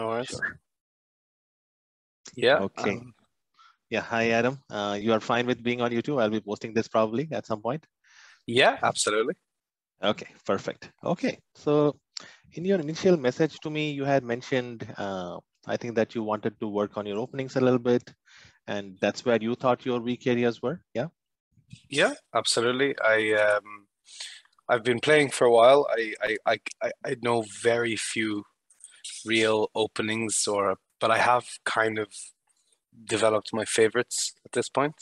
No worries. Sure. Yeah. Okay. um, Yeah. Hi, Adam. Uh, you are fine with being on YouTube? I'll be posting this probably at some point. yeah, absolutely. Okay, perfect. Okay, so in your initial message to me, you had mentioned, uh, I think that you wanted to work on your openings a little bit, and that's where you thought your weak areas were. Yeah. Yeah, absolutely. I um I've been playing for a while. I I I I I know very few real openings or but I have kind of developed my favorites at this point.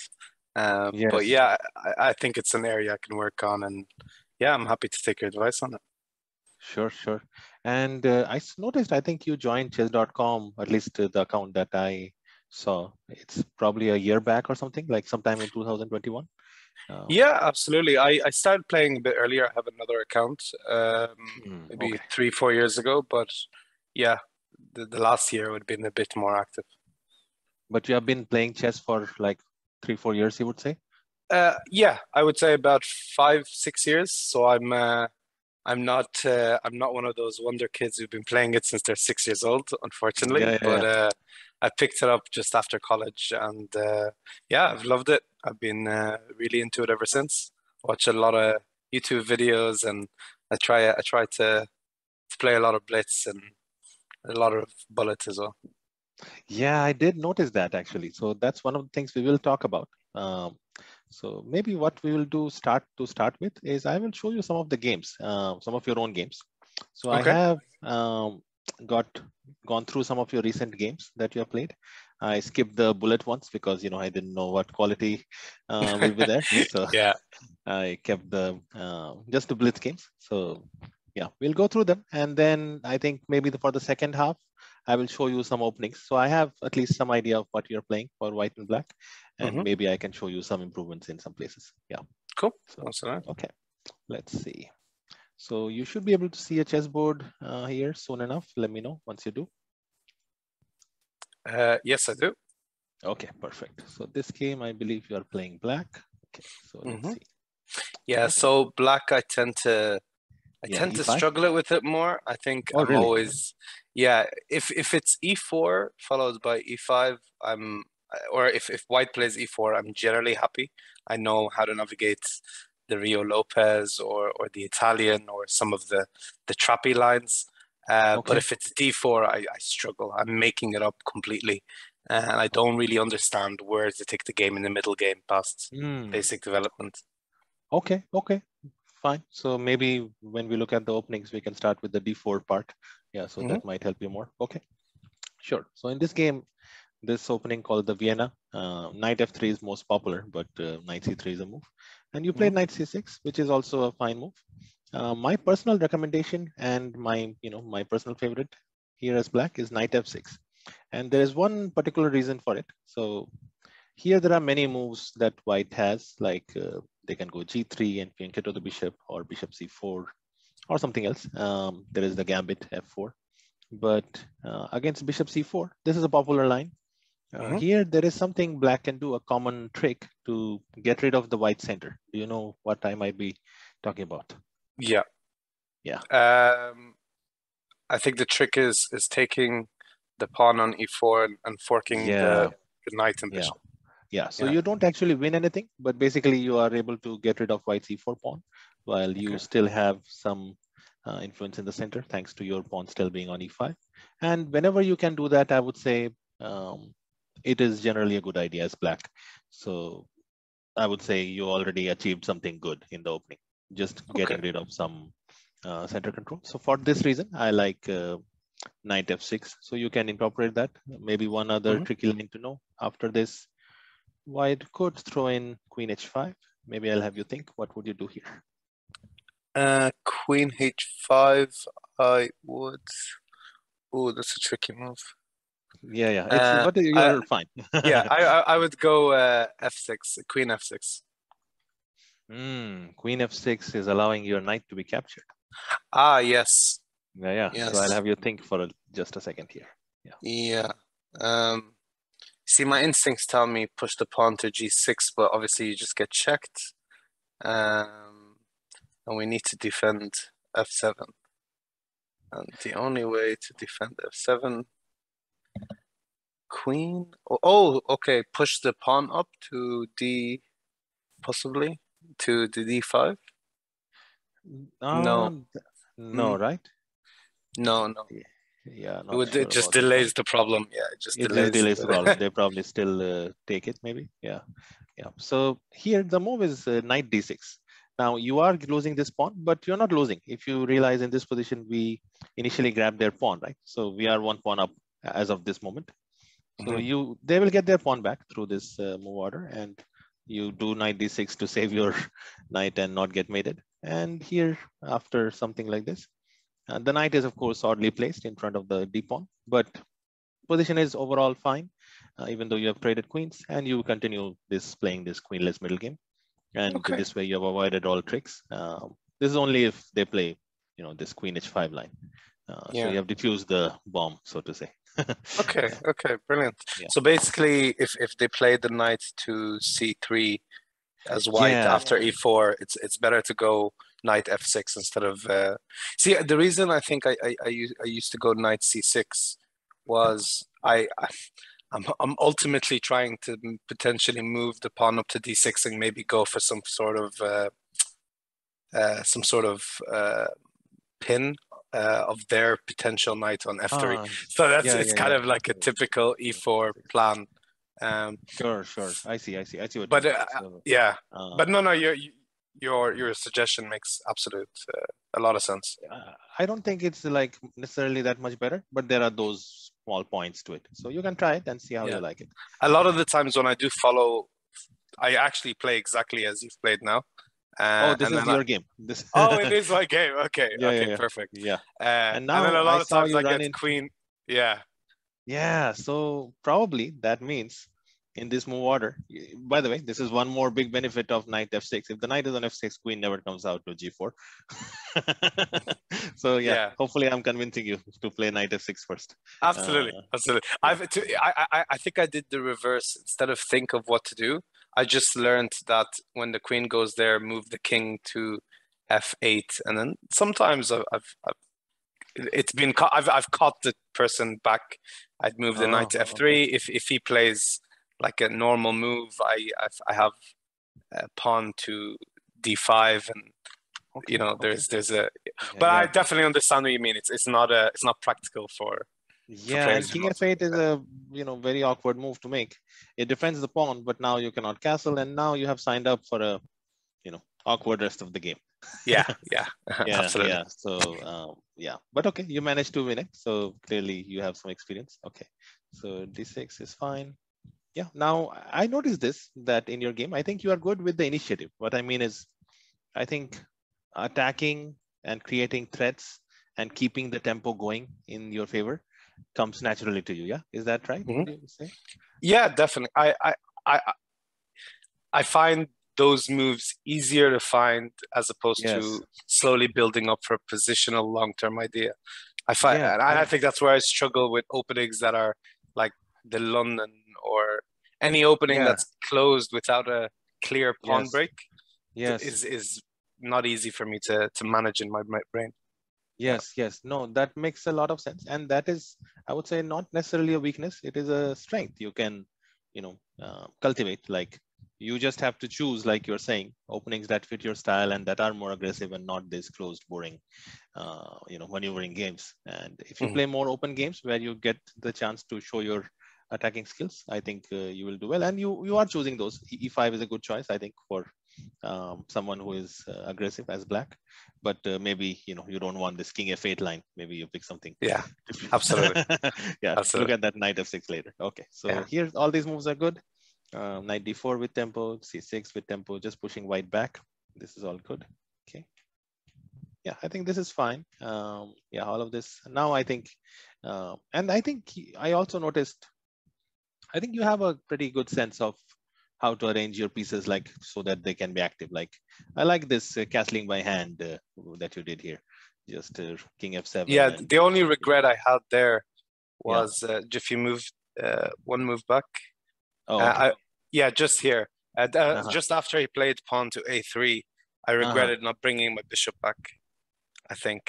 Um, but yeah, I, I think it's an area I can work on and yeah, I'm happy to take your advice on it. Sure, sure. And uh, I noticed, I think you joined chess.com, at least uh, the account that I saw. It's probably a year back or something, like sometime in 2021. Um, Yeah, absolutely. I, I started playing a bit earlier. I have another account, um, hmm, maybe okay. three, four years ago, but yeah, the, the last year would have been a bit more active. But you have been playing chess for like three, four years, you would say? Uh, yeah, I would say about five, six years. So I'm uh, I'm not uh, I'm not one of those wonder kids who've been playing it since they're six years old, unfortunately. Yeah, yeah, But yeah. uh, I picked it up just after college, and uh, yeah, I've loved it. I've been uh, really into it ever since. Watch a lot of YouTube videos, and I try I try to, to play a lot of Blitz and a lot of bullets as well. Yeah, I did notice that actually. So that's one of the things we will talk about. Um, so maybe what we will do start to start with is I will show you some of the games, uh, some of your own games. So I have um, got gone through some of your recent games that you have played. I skipped the bullet ones because you know I didn't know what quality uh, will be there. So Yeah. I kept the uh, just the blitz games. So yeah, we'll go through them, and then I think maybe the, for the second half, I will show you some openings. So I have at least some idea of what you're playing for white and black, and Mhm. maybe I can show you some improvements in some places. Yeah. Cool. So That's all right. okay, let's see. So you should be able to see a chessboard uh, here soon enough. Let me know once you do. Uh, yes, I do. Okay, perfect. So this game, I believe you are playing black. Okay, so let's Mhm. see. Yeah, so black, I tend to, I Yeah, tend to E5? struggle it with it more. I think Oh, I'm really? always, yeah. If if it's E4 followed by E5, I'm, or if if white plays E4, I'm generally happy. I know how to navigate the Ruy Lopez or or the Italian or some of the the trappy lines. Uh, but if it's D4, I, I struggle. I'm making it up completely, and I don't really understand where to take the game in the middle game past Hmm. basic development. Okay, okay, fine. So maybe when we look at the openings, we can start with the D4 part. Yeah, so Mhm. that might help you more. Okay, sure. So in this game, this opening called the Vienna, uh, knight f3 is most popular, but uh, knight c3 is a move. And you played knight c6, which is also a fine move. Uh, my personal recommendation and my, you know, my personal favorite here as black is knight f6. And there is one particular reason for it. So here there are many moves that white has, like uh, they can go g3 and fianchetto the bishop or bishop c4 or something else. Um, there is the gambit f4. But uh, against bishop c4, this is a popular line. Uh, Mhm. Here there is something black can do, a common trick to get rid of the white center. Do you know what I might be talking about? Yeah. Yeah. Um, I think the trick is is taking the pawn on e4 and, and forking Yeah, the, the knight and bishop. Yeah, so Yeah. you don't actually win anything, but basically you are able to get rid of white c4 pawn while you Okay. still have some uh, influence in the center thanks to your pawn still being on e5. And whenever you can do that, I would say um, it is generally a good idea as black. So I would say you already achieved something good in the opening, just getting rid of some uh, center control. So for this reason, I like uh, knight f6. So you can incorporate that. Maybe one other Mhm. tricky line to know after this White could throw in queen h5. Maybe I'll have you think. What would you do here? Uh, queen h5, I would. Oh, that's a tricky move. Yeah, yeah. Uh, but you're fine. yeah, I, I I would go uh, f6, queen f6. Hmm, queen f6 is allowing your knight to be captured. Ah, yes, Yeah, yeah. So I'll have you think for a, just a second here. Yeah. Yeah. Um, see, my instincts tell me push the pawn to g6, but obviously you just get checked. Um, and we need to defend f7. And the only way to defend f7 queen. Oh, oh, okay. Push the pawn up to D, possibly to the D5. No. Um, th- no, Mm. right? No, no. Yeah, It, would, sure it just about this one. delays the problem. Yeah, it just it delays. delays the- problem. They probably still uh, take it, maybe. Yeah, yeah. So here the move is uh, knight d6. Now you are losing this pawn, but you're not losing. If you realize in this position, we initially grabbed their pawn, right? So we are one pawn up as of this moment. So Mhm. you, they will get their pawn back through this uh, move order, and you do knight d6 to save your knight and not get mated. And here, after something like this, uh, the knight is of course oddly placed in front of the d pawn, but position is overall fine, uh, even though you have traded queens, and you continue this playing this queenless middle game, and Okay. this way you have avoided all tricks. Um, this is only if they play, you know, this queen h5 line. Uh, So you have diffused the bomb, so to say. Okay, okay, brilliant. Yeah. So basically, if if they play the knight to c3 as white Yeah. after e4, it's it's better to go knight f6 instead of. Uh... See, the reason I think I I, I, used, I used to go knight c6 was I. I I'm, I'm ultimately trying to potentially move the pawn up to d6 and maybe go for some sort of uh, uh, some sort of uh, pin uh, of their potential knight on f3. Ah, So that's Yeah, it's yeah, kind yeah. of like a typical e4 plan. Um, sure, sure. I see, I see, I see what. But, uh, yeah, uh, but no, no, your your your suggestion makes absolute uh, a lot of sense. uh, I don't think it's like necessarily that much better, but there are those small points to it. So you can try it and see how Yeah. you like it. A lot of the times when I do follow, I actually play exactly as you've played now. Uh, oh, this and is then I- your game. This. oh, it is my game. Okay, Yeah, okay, yeah, perfect. yeah. Uh, And and, now then a lot I of times you I get queen. Yeah, Yeah, so probably that means in this move order, by the way, this is one more big benefit of knight f6. If the knight is on f6, queen never comes out to g4. so yeah, Yeah. hopefully I'm convincing you to play knight f6 first. absolutely, Uh, absolutely. I've to, I, I I think I did the reverse. Instead of think of what to do, I just learned that when the queen goes there, move the king to f8, and then sometimes I've, I've, I've it's been caught. I've I've caught the person back. I'd move the knight to Oh, f3. If if he plays like a normal move, I I've, a pawn to d5, and Okay, you know okay. there's there's a. Yeah, But I yeah. definitely understand what you mean. It's it's not a it's not practical for. Yeah, and players king f8 is a you know very awkward move to make. It defends the pawn, but now you cannot castle, and now you have signed up for a you know awkward rest of the game. Yeah, yeah, yeah, absolutely. yeah. So um, yeah, but okay, you managed to win it. So clearly you have some experience. Okay, so d6 is fine. Yeah. Now I noticed this that in your game, I think you are good with the initiative. What I mean is, I think attacking and creating threats and keeping the tempo going in your favor comes naturally to you. Yeah, is that right? Mhm. say? Yeah, definitely. I, I, I, I- I find those moves easier to find as opposed Yes. to slowly building up for a positional long-term idea. I find, Yeah, and I, I- think that's where I struggle with openings that are like the London or any opening Yeah. that's closed without a clear pawn Yes. break Yes. is is not easy for me to to manage in my, my brain. Yes, yes. No, that makes a lot of sense. And that is, I would say, not necessarily a weakness. It is a strength you can, you know, uh, cultivate. Like you just have to choose, like you're saying, openings that fit your style and that are more aggressive and not this closed, boring, uh, you know, maneuvering games. And if you Mhm. play more open games where you get the chance to show your attacking skills, I think uh, you will do well. And you you are choosing those. E- E5 is a good choice, I think, for um, someone who is uh, aggressive as black. But uh, maybe you know you don't want this king f8 line. Maybe you pick something. Yeah, absolutely. yeah look at that knight f6 later. Okay so Yeah. here all these moves are good. Um, knight d4 with tempo c6 with tempo just pushing white back. This is all good. Okay. Yeah i think this is fine. Um, yeah all of this. Now i think uh, and i think i also noticed i think you have a pretty good sense of how to arrange your pieces like so that they can be active like i like this uh, castling by hand uh, that you did here just uh, king f7 Yeah, and- the only regret I had there Yeah. was uh, if you move uh, one move back. oh, Uh, okay. I, yeah, just here. Uh, uh, Uh-huh. Just after he played pawn to a3, I regretted not bringing my bishop back. I think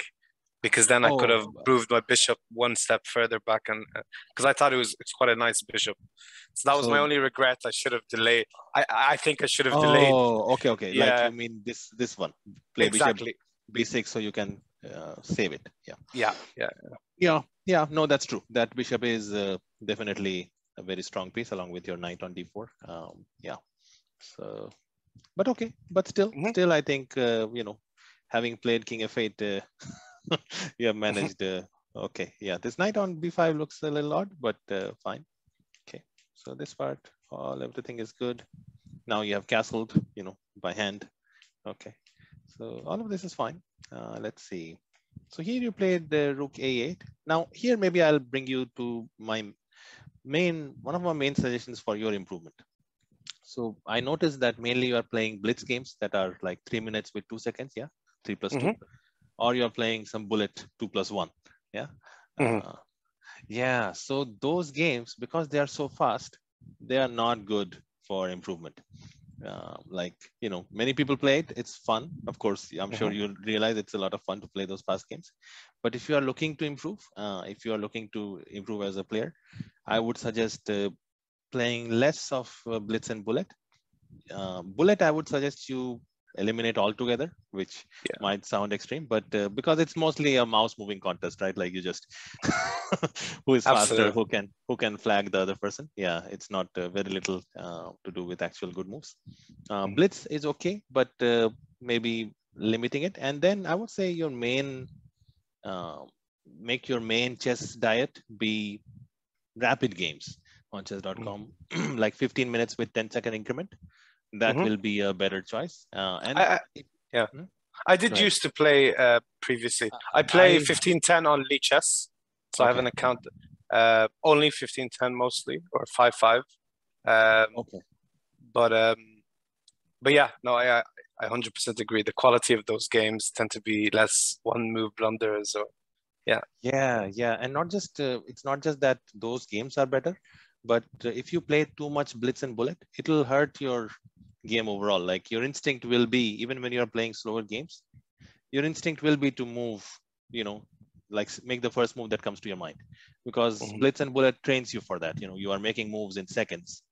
because then I could have Oh, moved my bishop one step further back, and because I thought it was it's quite a nice bishop. So that was my only regret. I should have delayed. I I think I should have delayed. Oh, okay, okay. Yeah. Like you mean this this one. Play exactly. bishop b6 so you can uh, save it. Yeah. Yeah, yeah. Yeah, yeah, no, that's true. That bishop is uh, definitely a very strong piece along with your knight on d4. Um, yeah, so, but okay, but still, Mhm. still, I think uh, you know, having played king f8, uh, you have managed. Uh, okay, yeah, this knight on b5 looks a little odd, but uh, fine. Okay, so this part, all everything is good. Now you have castled, you know, by hand. Okay, so all of this is fine. Uh, let's see. So here you played the rook a8. Now here maybe I'll bring you to my main, one of my main suggestions for your improvement. So I noticed that mainly you are playing blitz games that are like three minutes with two seconds, yeah, three plus two, Mhm. Or you're playing some bullet two plus one, yeah. Mhm. Uh, yeah, so those games because they are so fast, they are not good for improvement. Uh, like you know, many people play it. It's fun, of course. I'm sure Mhm. you realize it's a lot of fun to play those fast games. But if you are looking to improve, uh, if you are looking to improve as a player, I would suggest uh, playing less of uh, blitz and bullet. Uh, bullet, I would suggest you eliminate altogether, which Yeah. might sound extreme, but uh, because it's mostly a mouse moving contest, right? Like you just who is faster, who can who can flag the other person. Yeah, it's not uh, very little uh, to do with actual good moves. Uh, Mhm. blitz is okay, but uh, maybe limiting it. And then I would say your main uh, make your main chess diet be rapid games on chess.com, like 15 minutes with 10 second increment. That Mhm. will be a better choice. Uh, and I, I, yeah. Hmm? I did ahead. used to play uh, previously. Uh, I play I- 1510 on Lichess. So I have an account, uh, only 1510 mostly, or 5.5. Um, okay. but um, but yeah, no, I I- I 100% agree. The quality of those games tend to be less one move blunders or yeah Yeah, yeah, and not just uh, it's not just that those games are better, but uh, if you play too much blitz and bullet, it'll hurt your game overall. Like your instinct will be, even when you're playing slower games, your instinct will be to move, you know, like make the first move that comes to your mind, because Mhm. blitz and bullet trains you for that. You know, you are making moves in seconds,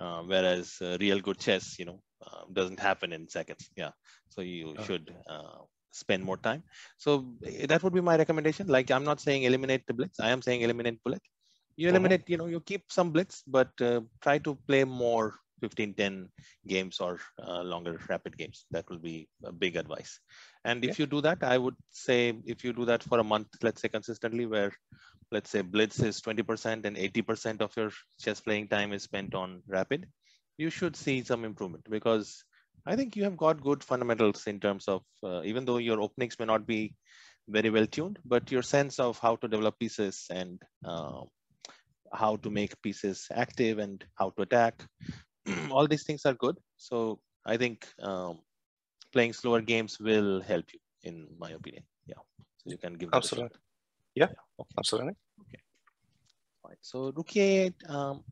uh, whereas uh, real good chess, you know, uh, doesn't happen in seconds. Yeah, so you Oh. should uh, spend more time. So eh, that would be my recommendation. Like I'm not saying eliminate the blitz. I am saying eliminate bullet. You Mhm. eliminate, you know, you keep some blitz, but uh, try to play more 15, 10 games or uh, longer rapid games. That will be a big advice. And if you do that, I would say if you do that for a month, let's say consistently, where let's say blitz is 20% and 80% of your chess playing time is spent on rapid, you should see some improvement because I think you have got good fundamentals in terms of uh, even though your openings may not be very well tuned, but your sense of how to develop pieces and uh, how to make pieces active and how to attack, all these things are good. So I think um, playing slower games will help you, in my opinion. Yeah, so you can give that a shot. Absolutely. Yeah. Okay. absolutely. Okay. Fine. So rook a8, um,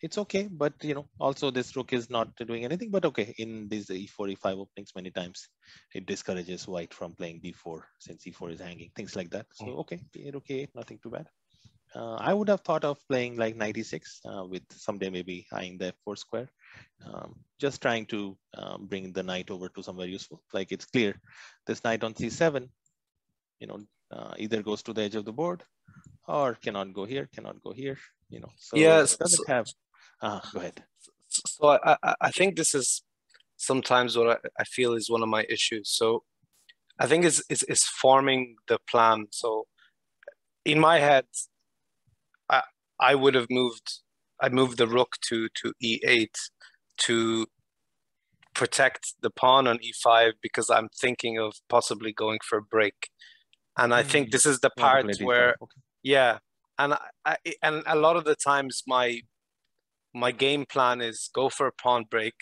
it's okay, but you know, also this rook is not doing anything. But okay, in these e4, e5 openings, many times it discourages white from playing d4 since e4 is hanging, things like that. So Mm. okay, rook a8, nothing too bad. Uh, I would have thought of playing like 96 uh, with someday maybe eyeing the f4 square. Um, just trying to um, bring the knight over to somewhere useful. Like it's clear, this knight on c7, you know, uh, either goes to the edge of the board or cannot go here, cannot go here, you know. So Yes, doesn't so- have. Uh, go ahead. So I, I I think this is sometimes what I, I feel is one of my issues. So I think it's, it's it's forming the plan. So in my head, I would have moved I moved the rook to to e8 to protect the pawn on e5 because I'm thinking of possibly going for a break. And I think Mm, this is the You want to part d5, where okay. yeah, and I, I and a lot of the times my my game plan is go for a pawn break,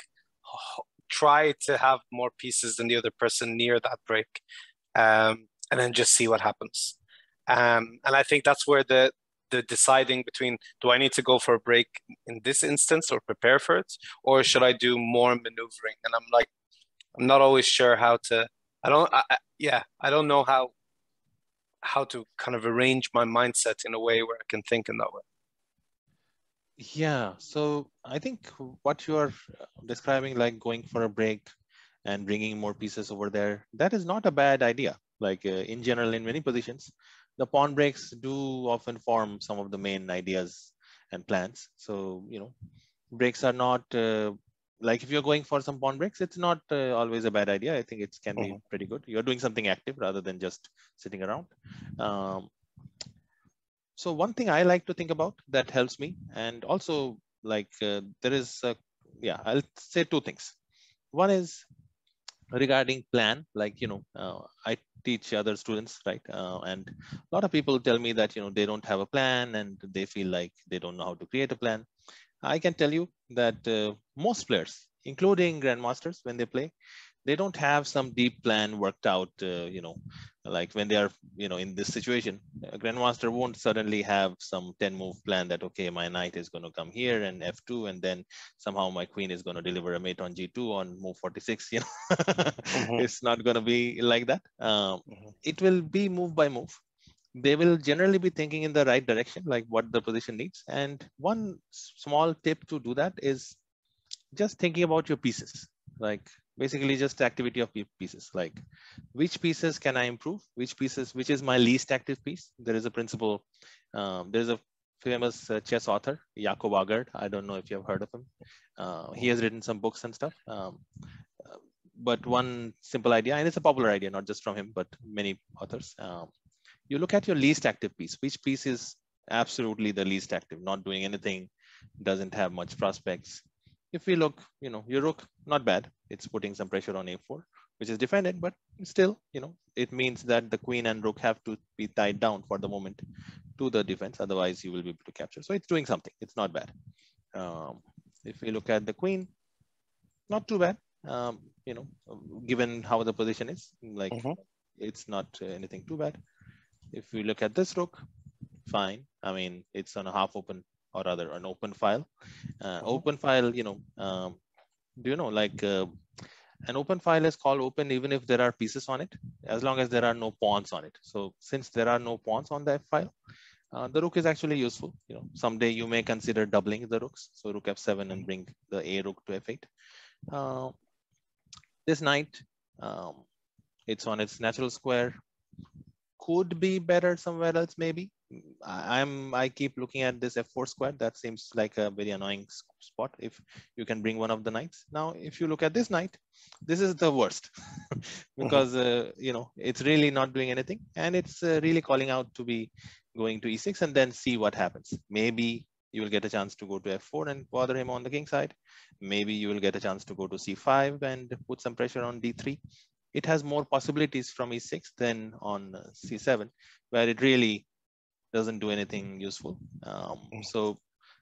try to have more pieces than the other person near that break, um, and then just see what happens. Um, and I think that's where the the deciding between do I need to go for a break in this instance or prepare for it, or should I do more maneuvering? And I'm like, I'm not always sure how to. I don't. I, I- yeah, I don't know how how to kind of arrange my mindset in a way where I can think in that way. Yeah, so I think what you are describing, like going for a break and bringing more pieces over there, that is not a bad idea. Like uh, in general, in many positions, the pawn breaks do often form some of the main ideas and plans. So, you know, breaks are not uh, like if you're going for some pawn breaks, it's not uh, always a bad idea. I think it can mm-hmm. be pretty good. You're doing something active rather than just sitting around. Um, so one thing I like to think about that helps me, and also like uh, there is, a, yeah, I'll say two things. One is regarding plan, like you know, uh, I teach other students, right, uh, and a lot of people tell me that you know they don't have a plan and they feel like they don't know how to create a plan. I can tell you that uh, most players, including grandmasters, when they play, they don't have some deep plan worked out uh, you know like when they are you know in this situation a grandmaster won't suddenly have some 10 move plan that okay my knight is going to come here and f2 and then somehow my queen is going to deliver a mate on g2 on move 46 you know? Mm-hmm. it's not going to be like that. Um, mm-hmm. it will be move by move. They will generally be thinking in the right direction like what the position needs. And one small tip to do that is just thinking about your pieces. Like basically just activity of pieces. Like which pieces can i improve? Which pieces which is my least active piece? There is a principle um, there's a famous uh, chess author jacob aagaard i don't know if you have heard of him. Uh, he has written some books and stuff. Um, but one simple idea and it's a popular idea not just from him but many authors. Um, you look at your least active piece. Which piece is absolutely the least active? Not doing anything doesn't have much prospects if we look, you know, your rook, not bad. It's putting some pressure on a4, which is defended, but still, you know, it means that the queen and rook have to be tied down for the moment to the defense. Otherwise, you will be able to capture. So it's doing something. It's not bad. Um, if we look at the queen, not too bad. Um, you know, given how the position is, like mm -hmm. it's not anything too bad. If we look at this rook, fine. I mean, it's on a half open or rather an open file. Uh, uh-huh. open file, you know, um, do you know like uh, an open file is called open even if there are pieces on it, as long as there are no pawns on it. So since there are no pawns on that file, uh, the rook is actually useful. You know, someday you may consider doubling the rooks. So rook f7 and bring the a rook to f8. Uh, this knight, um, it's on its natural square. Could be better somewhere else, maybe. I'm I keep looking at this f4 square. That seems like a very annoying spot if you can bring one of the knights. Now, if you look at this knight, this is the worst because uh, you know it's really not doing anything and it's uh, really calling out to be going to e6 and then see what happens. Maybe you will get a chance to go to f4 and bother him on the king side. Maybe you will get a chance to go to c5 and put some pressure on d3. It has more possibilities from e6 than on uh, c7, where it really doesn't do anything useful. Um, mm. so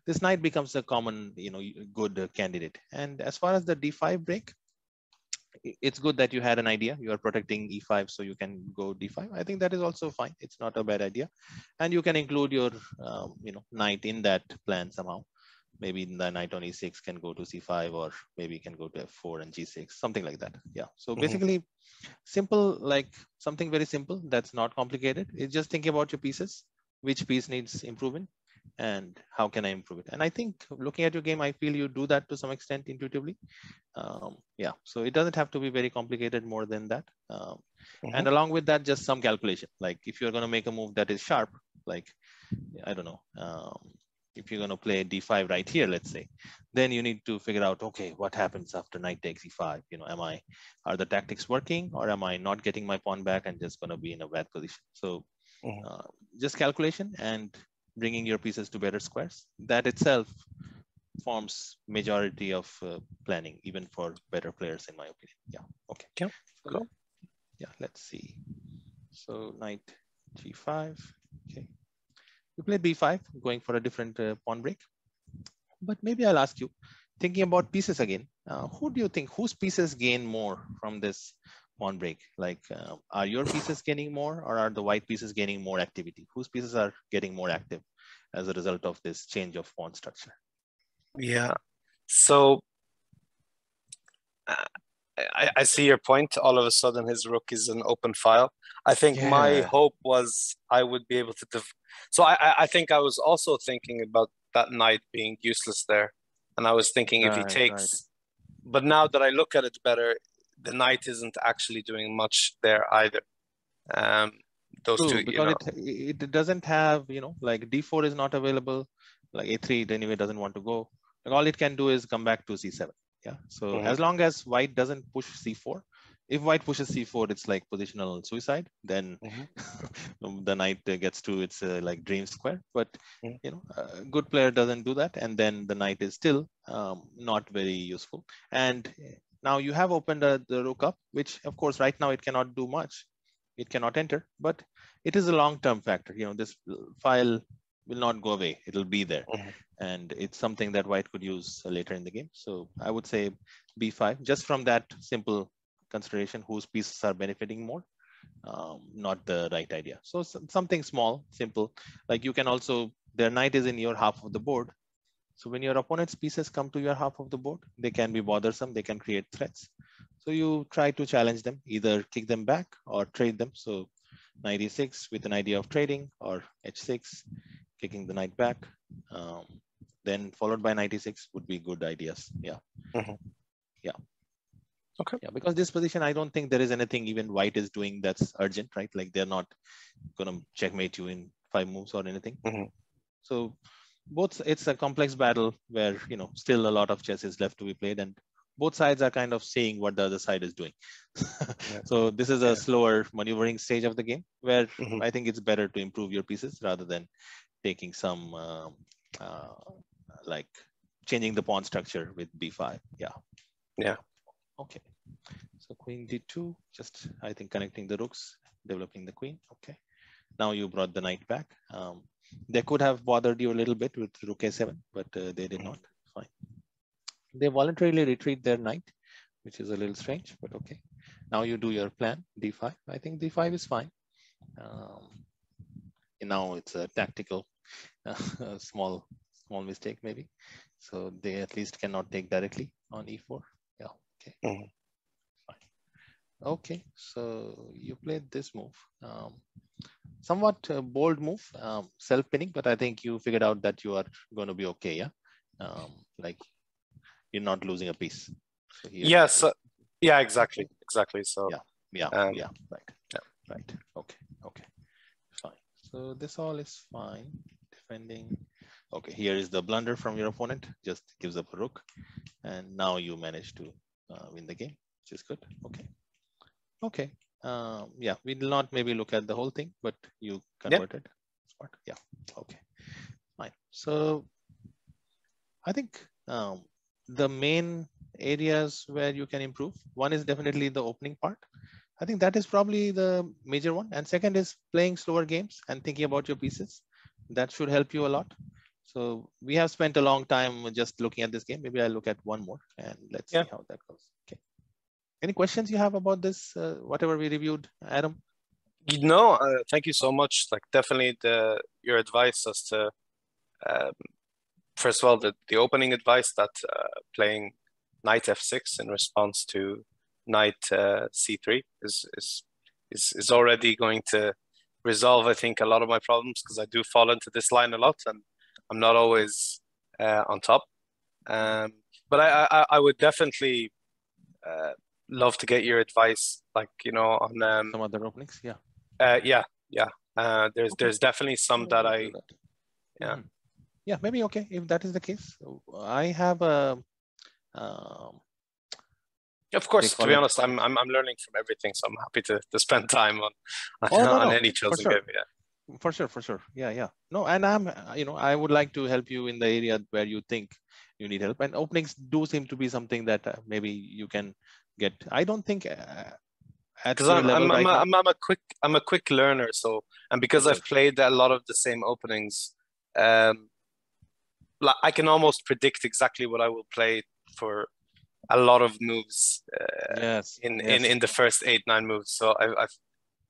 this knight becomes a common, you know, good candidate. And as far as the d5 break, it's good that you had an idea. You are protecting e5, so you can go d5. I think that is also fine. It's not a bad idea, and you can include your, um, you know, knight in that plan somehow. Maybe the knight on e6 can go to c5, or maybe can go to f4 and g6, something like that. Yeah. So mm -hmm. basically, simple, like something very simple. That's not complicated. It's just thinking about your pieces which piece needs improvement and how can I improve it? And I think looking at your game, I feel you do that to some extent intuitively. Um, yeah, so it doesn't have to be very complicated more than that. Um, mm-hmm. And along with that, just some calculation. Like if you're going to make a move that is sharp, like I don't know, um, if you're going to play d5 right here, let's say, then you need to figure out, okay, what happens after knight takes e5? You know, am I, are the tactics working or am I not getting my pawn back and just going to be in a bad position? So mm-hmm. uh, just calculation and bringing your pieces to better squares. That itself forms majority of uh, planning, even for better players, in my opinion. Yeah. Okay. Yeah. Cool. Yeah. Let's see. So knight g5. Okay. you played b5, going for a different uh, pawn break. But maybe I'll ask you, thinking about pieces again, uh, who do you think whose pieces gain more from this pawn break? Like, uh, are your pieces gaining more or are the white pieces gaining more activity? Whose pieces are getting more active as a result of this change of pawn structure? Yeah. So uh, I, I see your point. All of a sudden, his rook is an open file. I think Yeah. my hope was I would be able to. So I, I, think I was also thinking about that knight being useless there, and I was thinking if he Right, takes. But now that I look at it better, the knight isn't actually doing much there either. Um, those True, two, you because know, it, it doesn't have, you know, like d4 is not available, like a3 it anyway doesn't want to go. Like all it can do is come back to c7. Yeah. So Mhm. as long as white doesn't push c4, if white pushes c4, it's like positional suicide. Then Mhm. the knight uh, gets to its uh, like dream square. But Mhm. you know, a good player doesn't do that, and then the knight is still um, not very useful. And now you have opened uh, the rook up, which of course right now it cannot do much. It cannot enter, but it is a long-term factor. You know, this file will not go away. It'll be there. Mhm. And it's something that white could use later in the game. So I would say b5, just from that simple consideration, whose pieces are benefiting more, um, not the right idea. So some- something small, simple, like you can also, their knight is in your half of the board. So when your opponent's pieces come to your half of the board, they can be bothersome, they can create threats. So you try to challenge them, either kick them back or trade them. So knight e6 with an idea of trading or h6, kicking the knight back. Um, then followed by knight e6 would be good ideas. Yeah. Mhm. Yeah. Okay. Yeah, because this position, I don't think there is anything even white is doing that's urgent, right? Like they're not gonna checkmate you in five moves or anything. Mhm. So both it's a complex battle where you know still a lot of chess is left to be played and both sides are kind of seeing what the other side is doing. So this is a Yeah. slower maneuvering stage of the game where Mhm. i think it's better to improve your pieces rather than taking some um, uh, like changing the pawn structure with b5 yeah. Yeah. okay. So queen d2 just i think connecting the rooks developing the queen. Okay. Now you brought the knight back. Um, they could have bothered you a little bit with rook a7 but uh, they did not. Fine. They voluntarily retreat their knight which is a little strange but okay. Now you do your plan d5 i think d5 is fine. Um, now it's a tactical uh, small small mistake maybe. So they at least cannot take directly on e4 yeah okay. Mhm. fine okay so you played this move um, somewhat uh, bold move um, self pinning but i think you figured out that you are going to be okay yeah um, like you're not losing a piece so here- Yes. uh, yeah. Exactly. Exactly. So. Yeah. yeah um, yeah right yeah. right okay okay fine so this all is fine defending okay here is the blunder from your opponent just gives up a rook and now you manage to uh, win the game which is good okay okay um, yeah we will not maybe look at the whole thing but you converted smart yeah okay fine so i think um, the main areas where you can improve one is definitely the opening part I think that is probably the major one. And second is playing slower games and thinking about your pieces. That should help you a lot. So we have spent a long time just looking at this game. Maybe I'll look at one more and let's Yeah. see how that goes. Okay. Any questions you have about this, uh, whatever we reviewed, Adam? You know, uh, thank you so much. Like definitely the your advice as to um, first of all the, the opening advice that uh, playing knight f6 in response to knight uh, c3 is is is is already going to resolve I think a lot of my problems because I do fall into this line a lot and I'm not always uh, on top. Um, but I, I I would definitely uh, love to get your advice, like you know, on um, Some other openings? Yeah. uh, yeah, yeah. Uh, there's Okay. there's definitely some that I yeah. Mhm. Yeah, maybe okay. If that is the case, I have a um, of course to be it- honest I'm, I'm I'm learning from everything so I'm happy to, to spend time on on, Oh, no, on no, any for chosen sure. game yeah for sure for sure yeah yeah no and i'm uh, you know i would like to help you in the area where you think you need help and openings do seem to be something that uh, maybe you can get i don't think uh, because your I'm I'm, I'm, a, I'm a quick I'm a quick learner so and because I've played a lot of the same openings um like I can almost predict exactly what I will play for a lot of moves uh, yes in, yes. in in the first eight nine moves. So I, I've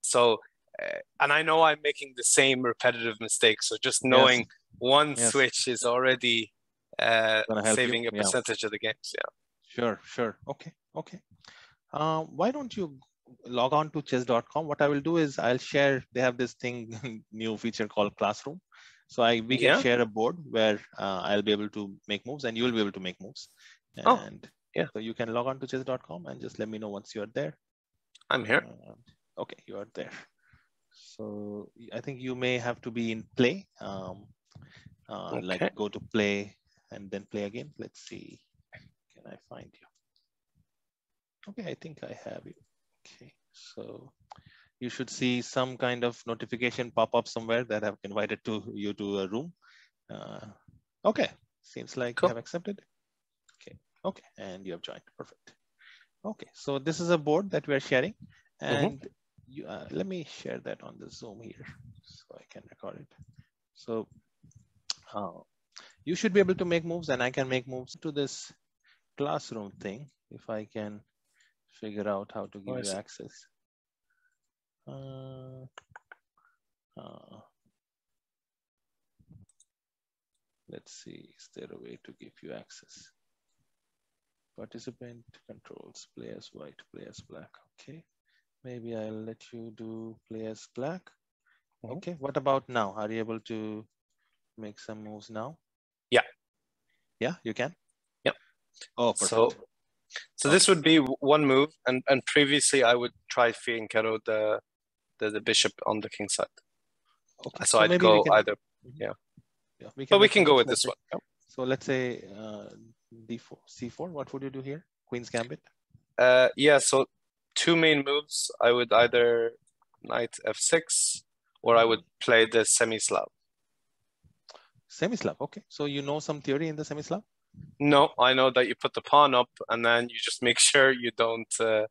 so uh, and I know I'm making the same repetitive mistakes so just knowing one Yes. switch is already uh Gonna you, saving a yeah. percentage of the games yeah sure sure okay okay Uh, why don't you log on to chess.com? What I will do is I'll share, they have this thing, new feature called Classroom. So I we can Yeah. share a board where uh, I'll be able to make moves and you'll be able to make moves. And Oh, yeah. so you can log on to chess.com and just let me know once you're there. I'm here. Uh, okay, you are there. So I think you may have to be in play. Um, uh, Okay. Like go to play and then play again. Let's see. Can I find you? Okay, I think I have you. Okay, so you should see some kind of notification pop up somewhere that I've invited to you to a room. Uh, okay, seems like Cool. you have accepted. Okay, okay, and you have joined. Perfect. Okay, so this is a board that we are sharing, Mhm. and you, uh, let me share that on the Zoom here so I can record it. So uh, you should be able to make moves, and I can make moves to this classroom thing if I can figure out how to give I you access. Uh, uh, let's see, is there a way to give you access? Participant controls, players white, players black. Okay, maybe I'll let you do players black. Mhm. Okay, what about now? Are you able to make some moves now? Yeah. Yeah, you can? Yep. Oh, perfect. So, so this would be one move, and and previously I would try fianchetto the, the the bishop on the king side. Okay, So, I'd go can- either, yeah, we but we can go with this quick. one. So let's say uh, d4, c4. What would you do here? Queen's gambit. Uh, yeah. So two main moves. I would either knight f6, or I would play the semi-Slav. Semi-Slav. Okay. So you know some theory in the semi-Slav? No, I know that you put the pawn up, and then you just make sure you don't. Uh,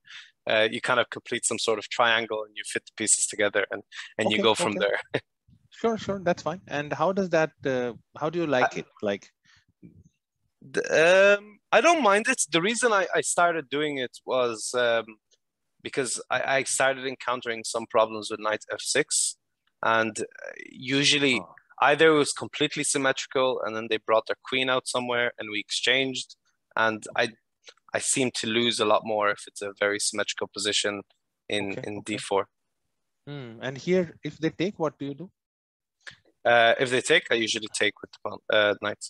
uh, you kind of complete some sort of triangle, and you fit the pieces together, and and you go from okay. there. Sure, sure. That's fine. And how does that? Uh, how do you like it? Like, The- Um, I don't mind it. The reason I, I started doing it was um, because I, I started encountering some problems with knight f6, and uh, usually Oh. Either it was completely symmetrical, and then they brought their queen out somewhere, and we exchanged, and I I seem to lose a lot more if it's a very symmetrical position in Okay, in okay. d4. hmm. and here, if they take, what do you do? Uh, if they take, I usually take with the uh, knight.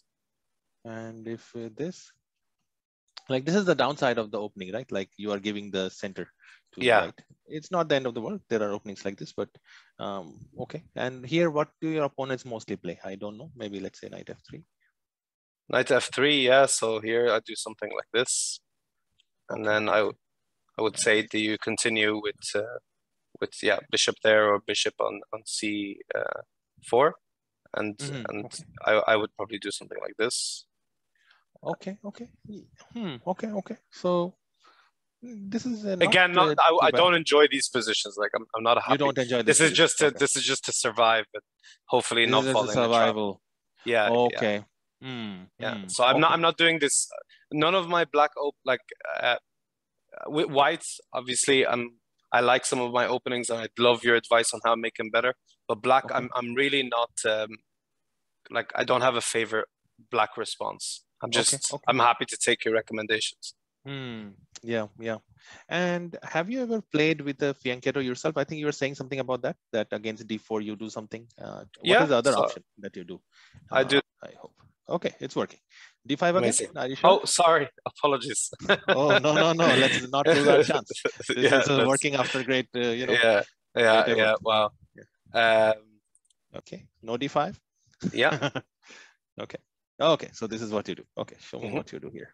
And if uh, this, like, this is the downside of the opening, right? Like, you are giving the center to Yeah. white. It's not the end of the world. There are openings like this, but um, okay. And here, what do your opponents mostly play? I don't know. Maybe let's say knight f3. Knight f3, yeah. So here I do something like this, and then I would say, do you continue with, uh, with yeah, bishop there or bishop on on c uh, four, and Mhm, and okay. I I would probably do something like this. Okay, okay. Hmm, okay, okay. So mm, this is Again, not, not I, I don't enjoy these positions. Like I'm I'm not happy. You don't enjoy this this. is just to okay. this is just to survive, but hopefully This not is just falling a in the trap. survival. Yeah, yeah. okay. Hmm, Yeah. hmm, So I'm not. I'm not doing this. None of my black op like uh, with whites. Obviously, I'm I like some of my openings, and I'd love your advice on how to make them better. But black, Okay. I'm I'm really not um, like I don't have a favorite black response. I'm Okay, just okay. I'm happy to take your recommendations. Hmm. Yeah, yeah. And have you ever played with a fianchetto yourself? I think you were saying something about that. That against d4 you do something. Uh, what Yeah, is the other so option that you do? I Uh, do. I hope. Okay, it's working. d5 again. Amazing. Are you sure? Oh, sorry, apologies. Oh, no, no, no. Let's not lose our chance. This yeah, is uh, that's- working after great. Uh, you know. yeah, yeah, yeah. effort. Wow. Um, Okay. No d5. yeah. okay. Okay. So this is what you do. Okay. Show me Mhm. what you do here.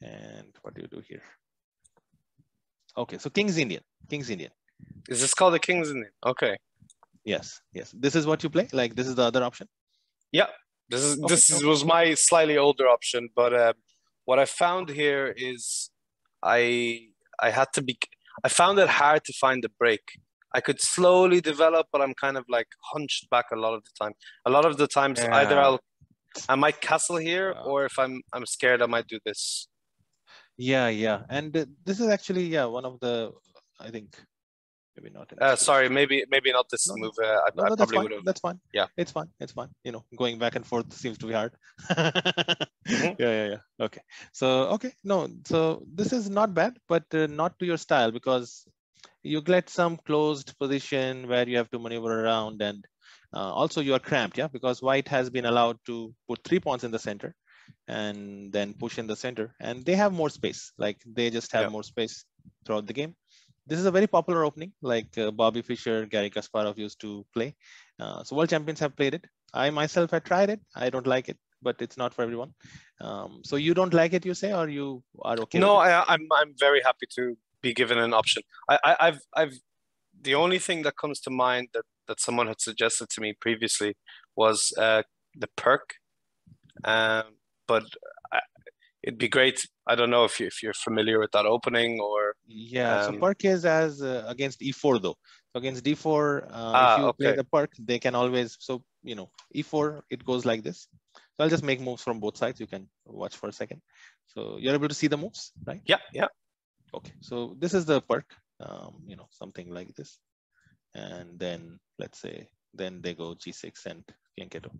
And what do you do here? Okay. So King's Indian. King's Indian. Is this called the King's Indian? Okay. Yes. Yes. This is what you play. Like this is the other option. Yeah, this is Okay, this is, was my slightly older option, but um, what I found here is I I had to be I found it hard to find the break. I could slowly develop, but I'm kind of like hunched back a lot of the time. A lot of the times, either I'll I might castle here, or if I'm I'm scared, I might do this. Yeah. Yeah. And uh, this is actually yeah one of the I think Maybe not. Uh, sorry, maybe maybe not this no, move. Uh, I, no, I no, that's probably fine. That's fine. Yeah. it's fine. It's fine. You know, going back and forth seems to be hard. Mhm. Yeah, yeah, yeah. Okay. So, okay, no. So this is not bad, but uh, not to your style because you get some closed position where you have to maneuver around, and uh, also you are cramped. Yeah, because white has been allowed to put three pawns in the center and then push in the center, and they have more space. Like they just have Yeah. more space throughout the game. This is a very popular opening, like uh, Bobby Fischer, Garry Kasparov used to play. Uh, so world champions have played it. I myself had tried it. I don't like it, but it's not for everyone. Um, so you don't like it, you say, or you are okay? no? I, I'm I'm very happy to be given an option. I, I I've I've the only thing that comes to mind that that someone had suggested to me previously was uh, the Pirc, um, but I, it'd be great. I don't know if you if you're familiar with that opening or Yeah. so um, Pirc is as uh, against e4 though. So against d4, uh, Ah, if you play the Pirc, they can always. So you know, e4 it goes like this. So I'll just make moves from both sides. You can watch for a second. So you're able to see the moves, right? yeah yeah Okay, so this is the Pirc, um, you know, something like this. And then let's say, then they go G6 and Fianchetto.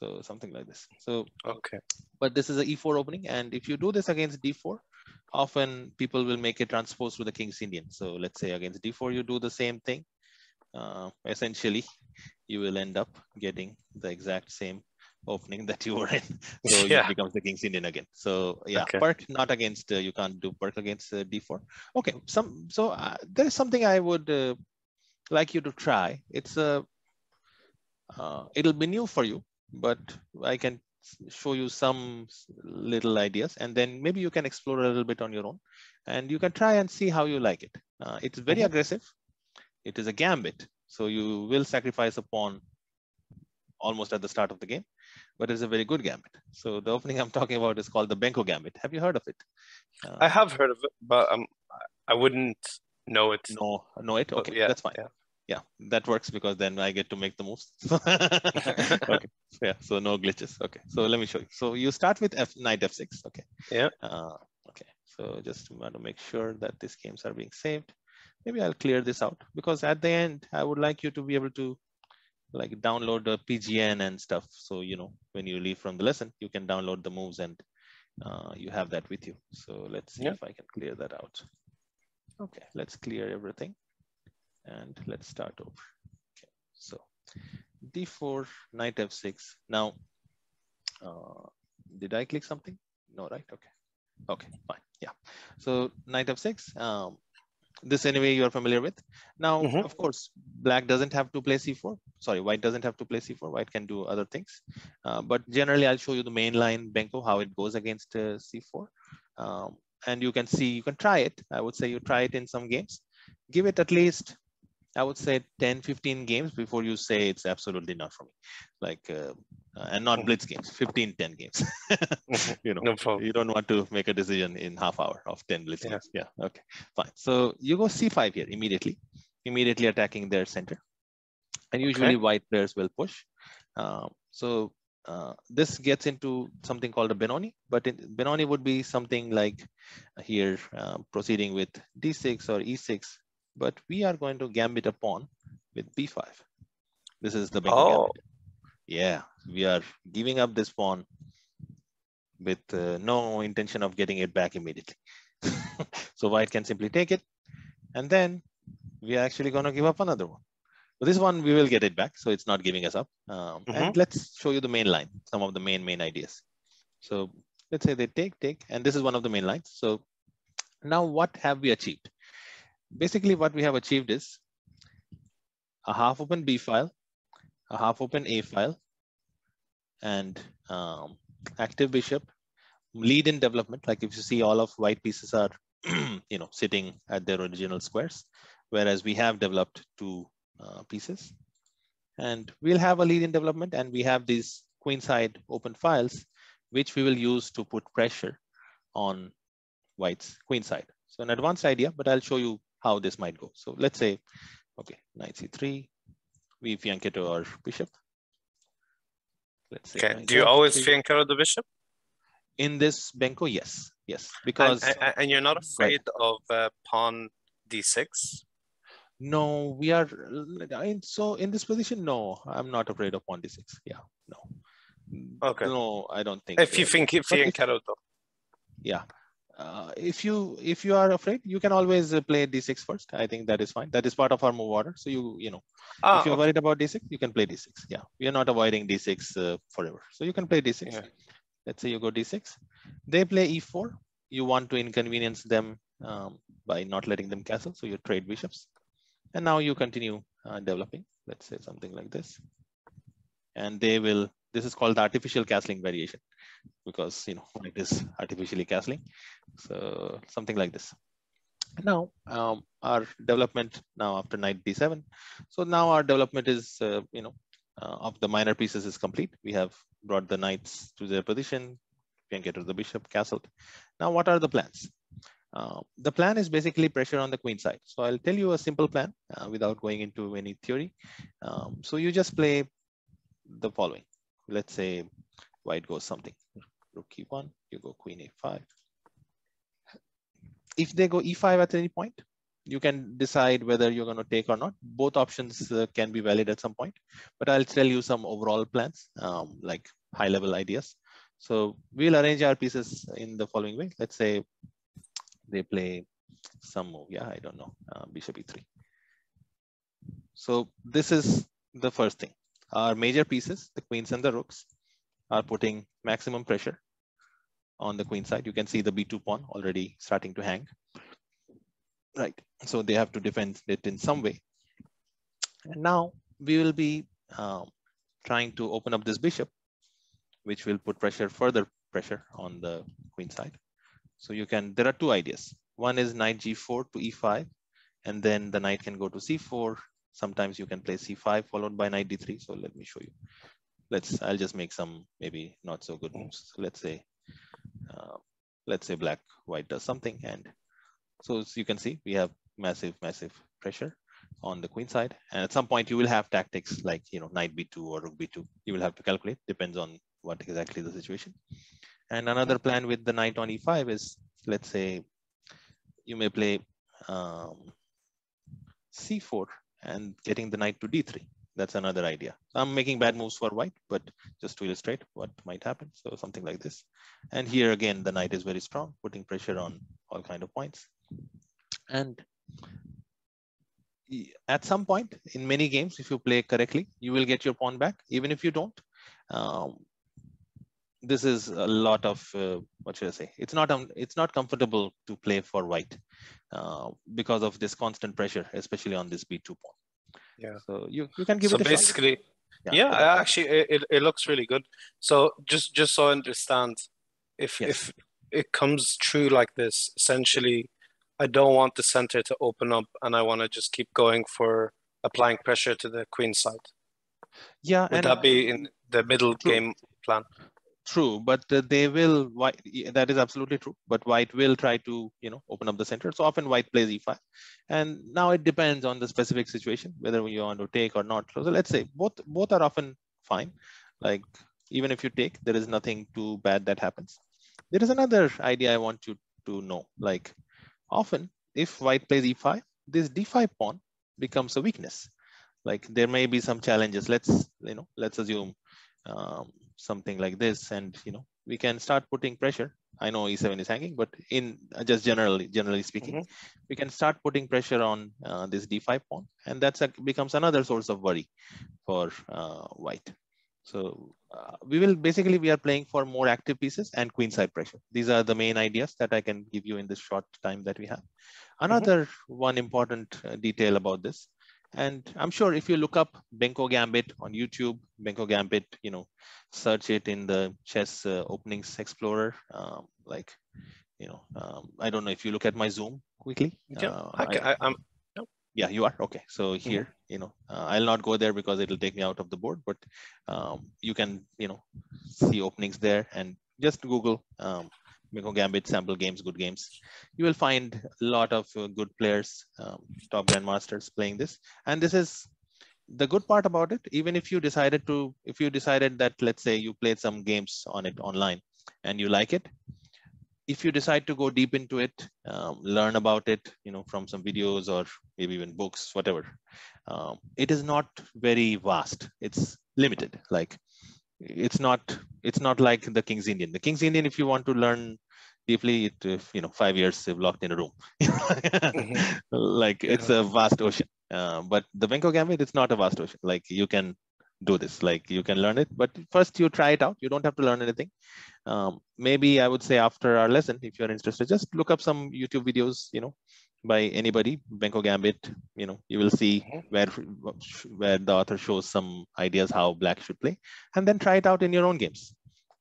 So something like this. So, okay but this is a E4 opening. And if you do this against D4, often people will make a transpose to the King's Indian. So let's say against D4, you do the same thing. Uh, essentially, you will end up getting the exact same opening that you were in. So Yeah. it becomes the King's Indian again. So yeah, Okay. Pirc not against, uh, you can't do Pirc against uh, D4. Okay, some so uh, there is something I would uh, like you to try. It's a, uh, it'll be new for you, but I can show you some little ideas and then maybe you can explore a little bit on your own and you can try and see how you like it. Uh, it's very aggressive. It is a gambit. So you will sacrifice a pawn almost at the start of the game, but it's a very good gambit. So the opening I'm talking about is called the Benko gambit. Have you heard of it? Uh, I have heard of it, but um I wouldn't know it. no, know it. Okay, yeah, that's fine. yeah. Yeah, that works because then I get to make the moves. okay, yeah, so no glitches. Okay, so let me show you. So you start with F knight F6. Okay. Yeah. Uh, okay, so just want to make sure that these games are being saved. Maybe I'll clear this out because at the end I would like you to be able to like download the PGN and stuff. So you know when you leave from the lesson, you can download the moves and uh, you have that with you. So let's see Yeah. if I can clear that out. Okay, let's clear everything and let's start over. Okay, so d4, knight f6. Now, uh, did I click something? No, right? Okay. Okay, fine. Yeah. So knight f6. Um, this anyway you are familiar with. Now, Mhm. of course, black doesn't have to play c4. Sorry, white doesn't have to play c4. White can do other things. Uh, but generally, I'll show you the main line Benko, how it goes against uh, c4. Um, and you can see, you can try it. I would say you try it in some games. Give it at least I would say 10, 15 games before you say it's absolutely not for me. Like, uh, uh, and not Mhm. blitz games, 15, 10 games. you know, No you don't want to make a decision in half hour of 10 blitz Yeah. games. Yeah, okay, fine. So you go C5 here immediately, immediately attacking their center. And usually white players will push. Um, so uh, this gets into something called a Benoni, but it, Benoni would be something like here uh, proceeding with D6 or E6 but we are going to gambit a pawn with b5. This is the Benko Oh. gambit. Yeah, we are giving up this pawn with uh, no intention of getting it back immediately. so white can simply take it, and then we are actually going to give up another one. So this one we will get it back, so it's not giving us up. Um, And let's show you the main line, some of the main main ideas. So let's say they take take, and this is one of the main lines. So now what have we achieved? Basically what we have achieved is a half open B file, a half open A file, and um, active bishop, lead in development. Like if you see all of white pieces are, you know, sitting at their original squares, whereas we have developed two uh, pieces. And we'll have a lead in development and we have these queenside open files, which we will use to put pressure on white's queenside. So an advanced idea, but I'll show you how this might go. So let's say, okay, knight c3, we fianchetto our bishop. Let's say. Okay. Do you always f3. fianchetto the bishop? In this Benko, yes, yes, because and, and you're not afraid of uh, pawn d6? No, we are. So in this position, no, I'm not afraid of pawn d6. Yeah, no. Okay. No, I don't think. If you think if but you if- encounter though. yeah uh, if you if you are afraid you can always uh, play d6 first. I think that is fine. That is part of our move order. So you you know Ah, if you're okay. worried about d6 you can play d6 yeah. We are not avoiding d6 uh, forever. So you can play d6 Yeah. let's say you go d6 they play e4 you want to inconvenience them um, by not letting them castle so you trade bishops. And now you continue uh, developing. Let's say something like this. And they will this is called the artificial castling variation because you know it is artificially castling. So something like this. Now um, our development now after knight d7 so now our development is uh, you know uh, of the minor pieces is complete. We have brought the knights to their position. Can get to the bishop castled. Now what are the plans? Uh, the plan is basically pressure on the queen side. So i'll tell you a simple plan uh, without going into any theory. Um, so you just play the following. Let's say white goes something rook e1 you go queen a5 if they go e5 at any point you can decide whether you're going to take or not. Both options uh, can be valid at some point but i'll tell you some overall plans um, like high level ideas. So we'll arrange our pieces in the following way. Let's say they play some move. Yeah i don't know uh, bishop e3 so this is the first thing. Our major pieces the queens and the rooks are putting maximum pressure on the queen side. You can see the b2 pawn already starting to hang. Right, so they have to defend it in some way. And now we will be um, trying to open up this bishop, which will put pressure, further pressure on the queen side. So you can, there are two ideas. One is knight g4 to e5, and then the knight can go to c4. Sometimes you can play c5 followed by knight d3. So let me show you let's i'll just make some maybe not so good moves. Let's say uh, let's say black white does something and so as you can see we have massive massive pressure on the queen side. And at some point you will have tactics like you know knight b2 or rook b2 you will have to calculate. Depends on what exactly the situation. And another plan with the knight on e5 is let's say you may play um, c4 and getting the knight to d3 that's another idea. I'm making bad moves for white, but just to illustrate what might happen. So something like this. And here again, the knight is very strong, putting pressure on all kind of points. And at some point in many games, if you play correctly, you will get your pawn back. Even if you don't, um, this is a lot of uh, what should I say? It's not um, it's not comfortable to play for white uh, because of this constant pressure, especially on this b2 pawn. Yeah. So you, you can give So it a shot. basically, Yeah. yeah, I actually, it, it, it looks really good. So just just so I understand, if Yes. if it comes true like this, essentially, I don't want the center to open up, and I want to just keep going for applying pressure to the queen side. Yeah, Would and that be in the middle True. game plan? True, but uh, they will. White, that is absolutely true. But white will try to, you know, open up the center. So often white plays e5, and now it depends on the specific situation whether you want to take or not. So, let's say both both are often fine. Like even if you take, there is nothing too bad that happens. There is another idea I want you to know. Like often, if white plays e5, this d5 pawn becomes a weakness. Like there may be some challenges. Let's you know, let's assume um, something like this, and you know, we can start putting pressure. I know e7 is hanging, but in uh, just generally, generally speaking, we can start putting pressure on uh, this d5 pawn, and that's a, becomes another source of worry for uh, white. So uh, we will basically we are playing for more active pieces and queenside pressure. These are the main ideas that I can give you in this short time that we have. Another one important uh, detail about this, and I'm sure if you look up Benko Gambit on YouTube, Benko Gambit, you know, search it in the chess uh, openings explorer, um, like, you know, um, I don't know if you look at my Zoom quickly. Yeah, uh, I, I, I'm yeah, you are okay. So here, you know, uh, I'll not go there because it'll take me out of the board, but um, you can, you know, see openings there and just Google um, Gambit sample games, good games. You will find a lot of uh, good players, um, top grandmasters playing this. And this is the good part about it. Even if you decided to, if you decided that, let's say you played some games on it online and you like it, if you decide to go deep into it, um, learn about it, you know, from some videos or maybe even books, whatever, um, it is not very vast. It's limited. Like it's not it's not like the King's Indian. The King's Indian, if you want to learn deeply, it you know five years locked in a room. mm-hmm. Like it's a vast ocean. Uh, but the Benko Gambit, it's not a vast ocean. Like you can do this like you can learn it but first you try it out you don't have to learn anything um, maybe i would say after our lesson if you're interested just look up some youtube videos you know by anybody benko gambit you know you will see mm-hmm. where where the author shows some ideas how black should play and then try it out in your own games.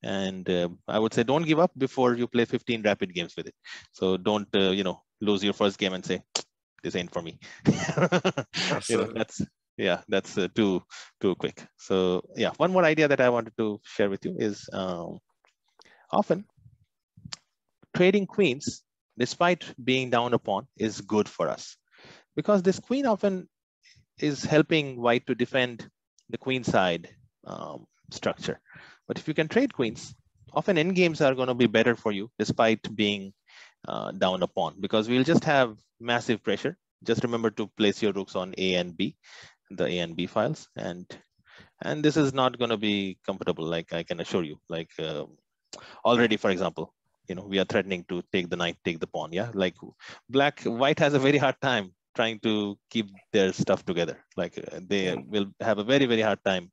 And uh, i would say don't give up before you play 15 rapid games with it. So don't uh, you know lose your first game and say this ain't for me. You know, that's yeah that's uh, too too quick. So yeah one more idea that i wanted to share with you is um, often trading queens despite being down pawn is good for us. Because this queen often is helping white to defend the queen side um, structure. But if you can trade queens often end games are going to be better for you despite being uh, down pawn because we'll just have massive pressure. Just remember to place your rooks on a and b the A and B files. And and this is not going to be comfortable like I can assure you. Like uh, already for example you know we are threatening to take the knight take the pawn yeah? Like black white has a very hard time trying to keep their stuff together. Like they will have a very very hard time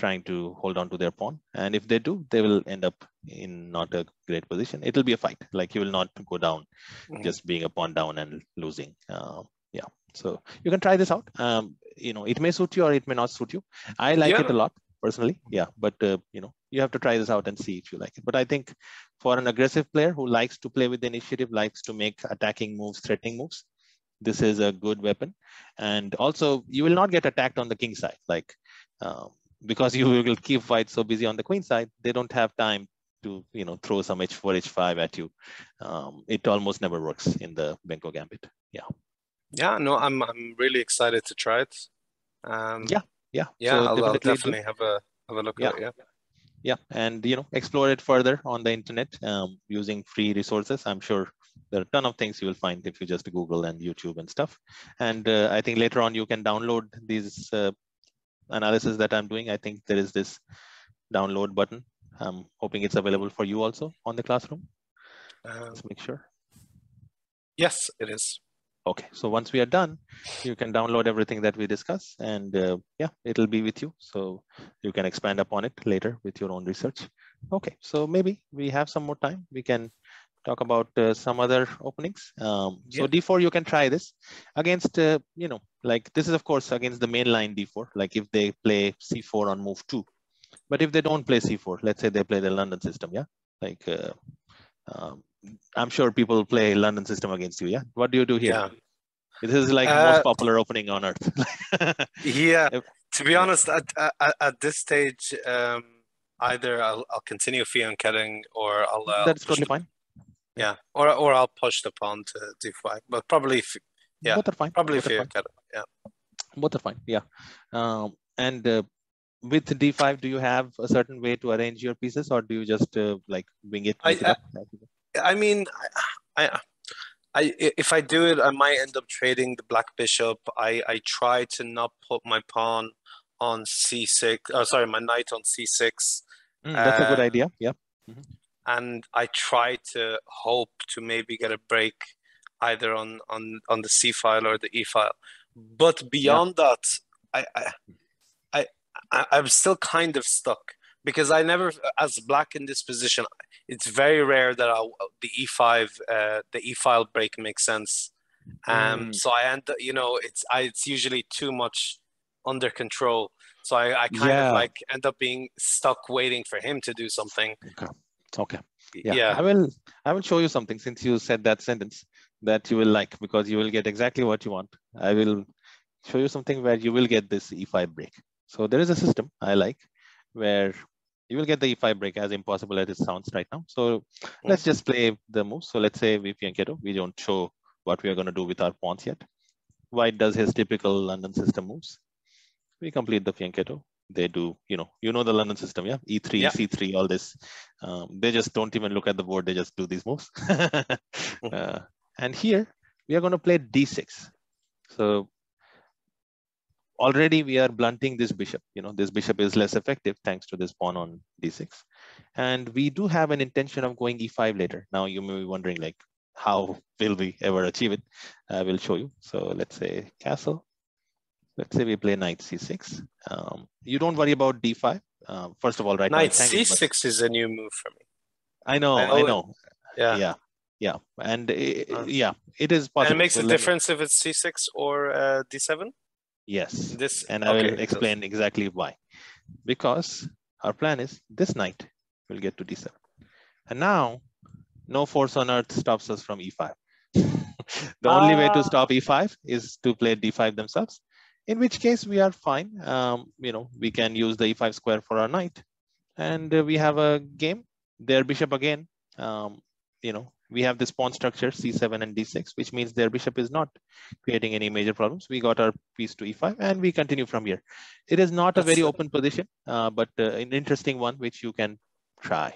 trying to hold on to their pawn. And if they do they will end up in not a great position. It'll be a fight. Like you will not go down mm-hmm. just being a pawn down and losing. Uh, yeah. So you can try this out. Um, you know it may suit you or it may not suit you. I like yeah. it a lot personally yeah but uh, you know you have to try this out and see if you like it. But i think for an aggressive player who likes to play with the initiative likes to make attacking moves threatening moves this is a good weapon. And also you will not get attacked on the king side like um, because you will keep white so busy on the queen side they don't have time to you know throw some h4 h5 at you. Um, it almost never works in the benko gambit yeah. Yeah, no, I'm I'm really excited to try it. Um, yeah, yeah, yeah. So I'll, I'll, definitely have a have a look yeah. at it. Yeah, yeah, and you know, explore it further on the internet um, using free resources. I'm sure there are a ton of things you will find if you just Google and YouTube and stuff. And uh, I think later on you can download these uh, analysis that I'm doing. I think there is this download button. I'm hoping it's available for you also on the classroom. Um, Let's make sure. Yes, it is. Okay, so once we are done, you can download everything that we discuss and uh, yeah, it'll be with you. So you can expand upon it later with your own research. Okay, so maybe we have some more time. We can talk about uh, some other openings. Um, yeah. So D4, you can try this against, uh, you know, like this is of course against the main line D4, like if they play C4 on move two. But if they don't play C4, let's say they play the London system, yeah? Like uh, um, I'm sure people play London system against you. Yeah. What do you do here? Yeah. This is like uh, most popular opening on earth. yeah. To be honest, at, at, at this stage, um, either I'll, I'll continue fianchetting or I'll. Uh, That's totally fine. Yeah. Or or I'll push the pawn to d5. But probably, yeah. Both are fine. Probably fianchetting. Yeah. Both are fine. Yeah. Um, and uh, with d5 do you have a certain way to arrange your pieces or do you just uh, like wing it, I, it I mean, I, I, I, if I do it, I might end up trading the black bishop. I, I try to not put my pawn on c6. Oh, sorry, my knight on c6. Mm, that's uh, a good uh, idea. Yeah. Mm-hmm. And I try to hope to maybe get a break either on on on the c file or the e file. But beyond yeah. that, I, I I I'm still kind of stuck because I never, as black in this position, it's very rare that I, the E5, uh, the E file break makes sense. Um, mm. So I end, you know, it's I, it's usually too much under control. So I, I kind yeah. of like end up being stuck waiting for him to do something. Okay. Okay. Yeah. yeah. I will. I will show you something since you said that sentence that you will like because you will get exactly what you want. I will show you something where you will get this E5 break. So there is a system I like where you will get the e5 break as impossible as it sounds right now. So mm-hmm. let's just play the move. So let's say we fianchetto, we don't show what we are going to do with our pawns yet. White does his typical London system moves. We complete the fianchetto. they do, you know, you know the London system, yeah, E3, yeah. C3, all this. Um, they just don't even look at the board; they just do these moves. uh, and here we are going to play D6. So already we are blunting this bishop. You know, this bishop is less effective thanks to this pawn on D6. And we do have an intention of going E5 later. Now you may be wondering like, how will we ever achieve it? I will show you. So let's say castle. Let's say we play knight c6. Um, you don't worry about d5. Uh, first of all, right now knight c6 is a new move for me. I know, I know. I know. Yeah. Yeah. Yeah. And it, uh, yeah, it is possible. And it makes so a difference me... if it's c6 or uh, d7? Yes. This and I okay. will explain exactly why. Because our plan is this night we'll get to d7. And now no force on earth stops us from e5. the only way to ah. stop e5 is to play d5 themselves in which case we are fine. Um, you know, we can use the e5 square for our knight. And uh, we have a game, their bishop again. Um, you know, we have this pawn structure, c7 and d6, which means their bishop is not creating any major problems. We got our piece to e5 and we continue from here. It is not That's a very open position, uh, but uh, an interesting one, which you can try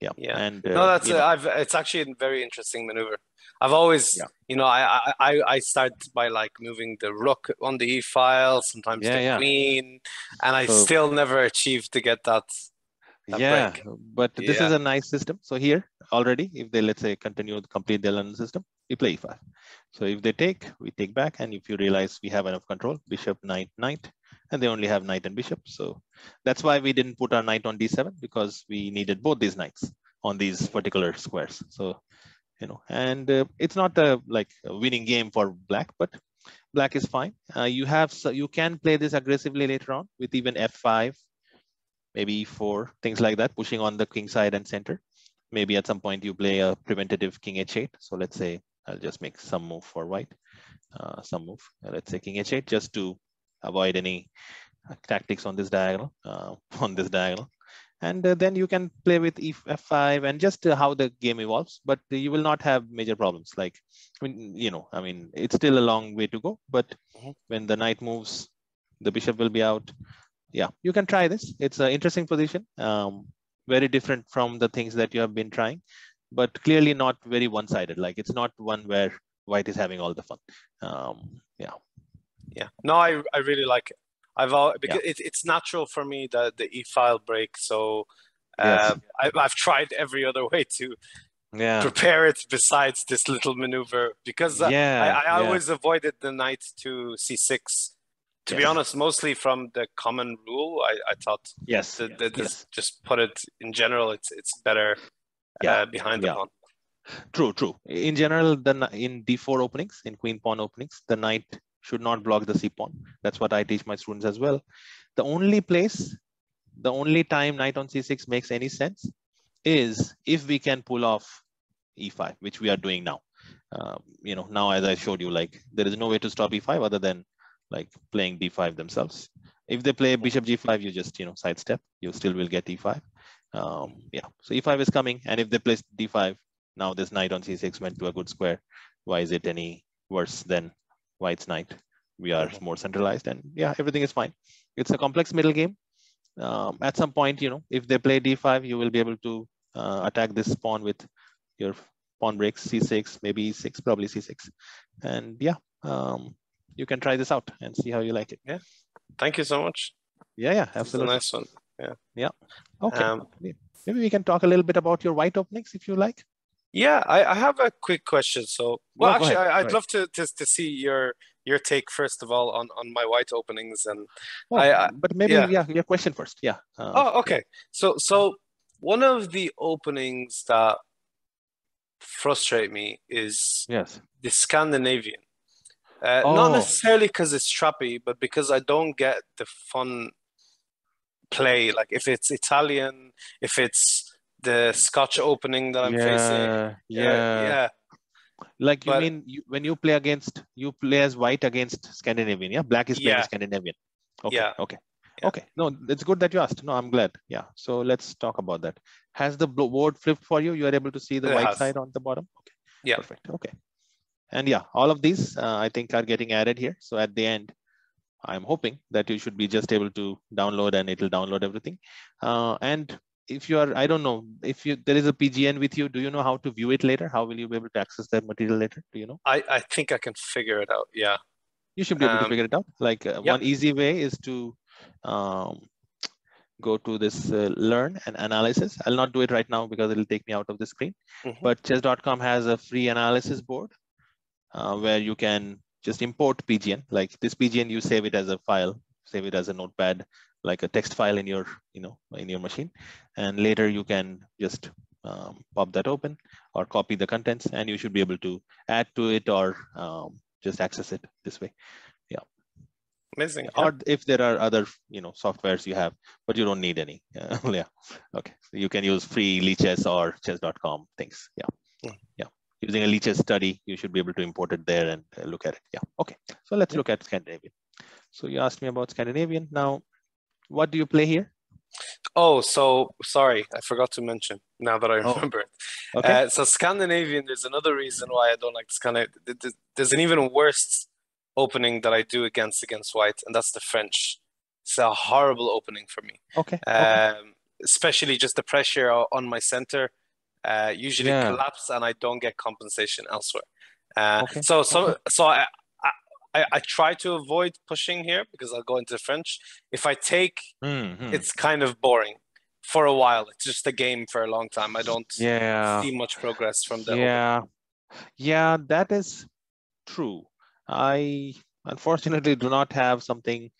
yeah yeah and uh, no that's a, I've, it's actually a very interesting maneuver i've always yeah. you know I, I i start by like moving the rook on the e file sometimes yeah, the yeah. queen and i so, still never achieved to get that, that yeah break. but this is a nice system so here already if they let's say continue to complete the london system we play e5 so if they take we take back and if you realize we have enough control bishop knight knight and they only have knight and bishop. So that's why we didn't put our knight on d7 because we needed both these knights on these particular squares. So, you know, and uh, it's not a like a winning game for black, but black is fine. Uh, you have, so you can play this aggressively later on with even f5, maybe e4, things like that, pushing on the king side and center. Maybe at some point you play a preventative king h8. So let's say I'll just make some move for white, uh, some move. let's say king h8 just to avoid any uh, tactics on this diagonal, uh, on this diagonal. And uh, then you can play with f5 and just how the game evolves, but you will not have major problems. Like, I mean, you know, I mean, it's still a long way to go, but mm -hmm. when the knight moves, the bishop will be out. Yeah, you can try this. It's an interesting position, um, very different from the things that you have been trying, but clearly not very one-sided. Like it's not one where white is having all the fun. Um, yeah yeah no i i really like it i've all because yeah. it, it's natural for me that the e-file break so uh, yes. I, i've tried every other way to yeah. prepare it besides this little maneuver because uh, yeah, I, I always avoided the knight to c6 to yes. be honest mostly from the common rule i, I thought yes, the, the, yes. just put it in general it's it's better yeah. Uh, behind the pawn true true in general the in d4 openings in queen pawn openings the knight should not block the c pawn. That's what I teach my students as well. The only place, the only time knight on c6 makes any sense is if we can pull off e5, which we are doing now. Um, you know, now as I showed you, like there is no way to stop e5 other than like playing d5 themselves. If they play bishop g5, you just you know sidestep. You still will get e5. Um, yeah, so e5 is coming, and if they play d5, now this knight on c6 went to a good square. Why is it any worse than white's knight. We are more centralized and yeah, everything is fine. It's a complex middle game. Um, at some point, you know, if they play d5, you will be able to uh, attack this pawn with your pawn breaks c6, maybe e6, probably c6. And yeah, um, you can try this out and see how you like it. Yeah. Thank you so much. Yeah, yeah, absolutely. nice one. Yeah. Yeah. Okay. Um, maybe we can talk a little bit about your white openings if you like. Yeah, I, I have a quick question. So, well, actually, I, would love to, to to see your your take first of all on on my white openings and well, I, I, but maybe yeah. yeah. your question first. Yeah. Uh, oh, okay. So so one of the openings that frustrate me is yes the Scandinavian. Uh, oh. Not necessarily because it's trappy, but because I don't get the fun play. Like if it's Italian, if it's the Scotch opening that I'm yeah, facing. Yeah, yeah. Like you but, mean you, when you play against you play as white against Scandinavian, yeah? Black is playing yeah. Scandinavian. Okay. Yeah. Okay. Yeah. Okay. No, it's good that you asked. No, I'm glad. Yeah. So let's talk about that. Has the board flipped for you? You are able to see the it white has. side on the bottom. Okay. Yeah. Perfect. Okay. And yeah, all of these uh, I think are getting added here. So at the end, I'm hoping that you should be just able to download and it'll download everything. Uh, and if you are, I don't know, if you there is a PGN with you, do you know how to view it later? How will you be able to access that material later? Do you know? I, I think I can figure it out. Yeah. You should be able Um, to figure it out. Like uh, one easy way is to um, go to this uh, learn and analysis. I'll not do it right now because it'll take me out of the screen. Mhm. But chess.com has a free analysis board uh, where you can just import PGN. Like this PGN, you save it as a file, save it as a notepad, like a text file in your, you know, in your machine. And later you can just um, pop that open or copy the contents and you should be able to add to it or um, just access it this way. Amazing. yeah. Or if there are other, you know, softwares you have, but you don't need any. yeah. Okay. So you can use free Lichess or chess.com things. Yeah. Yeah. Yeah. Using a Lichess study, you should be able to import it there and uh, look at it. Yeah. Okay. So let's look at Scandinavian. So you asked me about Scandinavian. Now, what do you play here? Oh, so sorry, I forgot to mention now that I Oh, remember it. Okay. Uh, so Scandinavian, there's another reason why I don't like Scandinavian. There's an even worse opening that I do against against white, and that's the French. It's a horrible opening for me. okay. okay. Um, especially just the pressure on my center uh, usually Yeah. collapse, and I don't get compensation elsewhere. Uh, Okay, So so okay. so I, I I try to avoid pushing here because I'll go into French. If I take, Mhm. it's kind of boring for a while. It's just a game for a long time. I don't yeah. see much progress from the Yeah, yeah, that is true. I unfortunately do not have something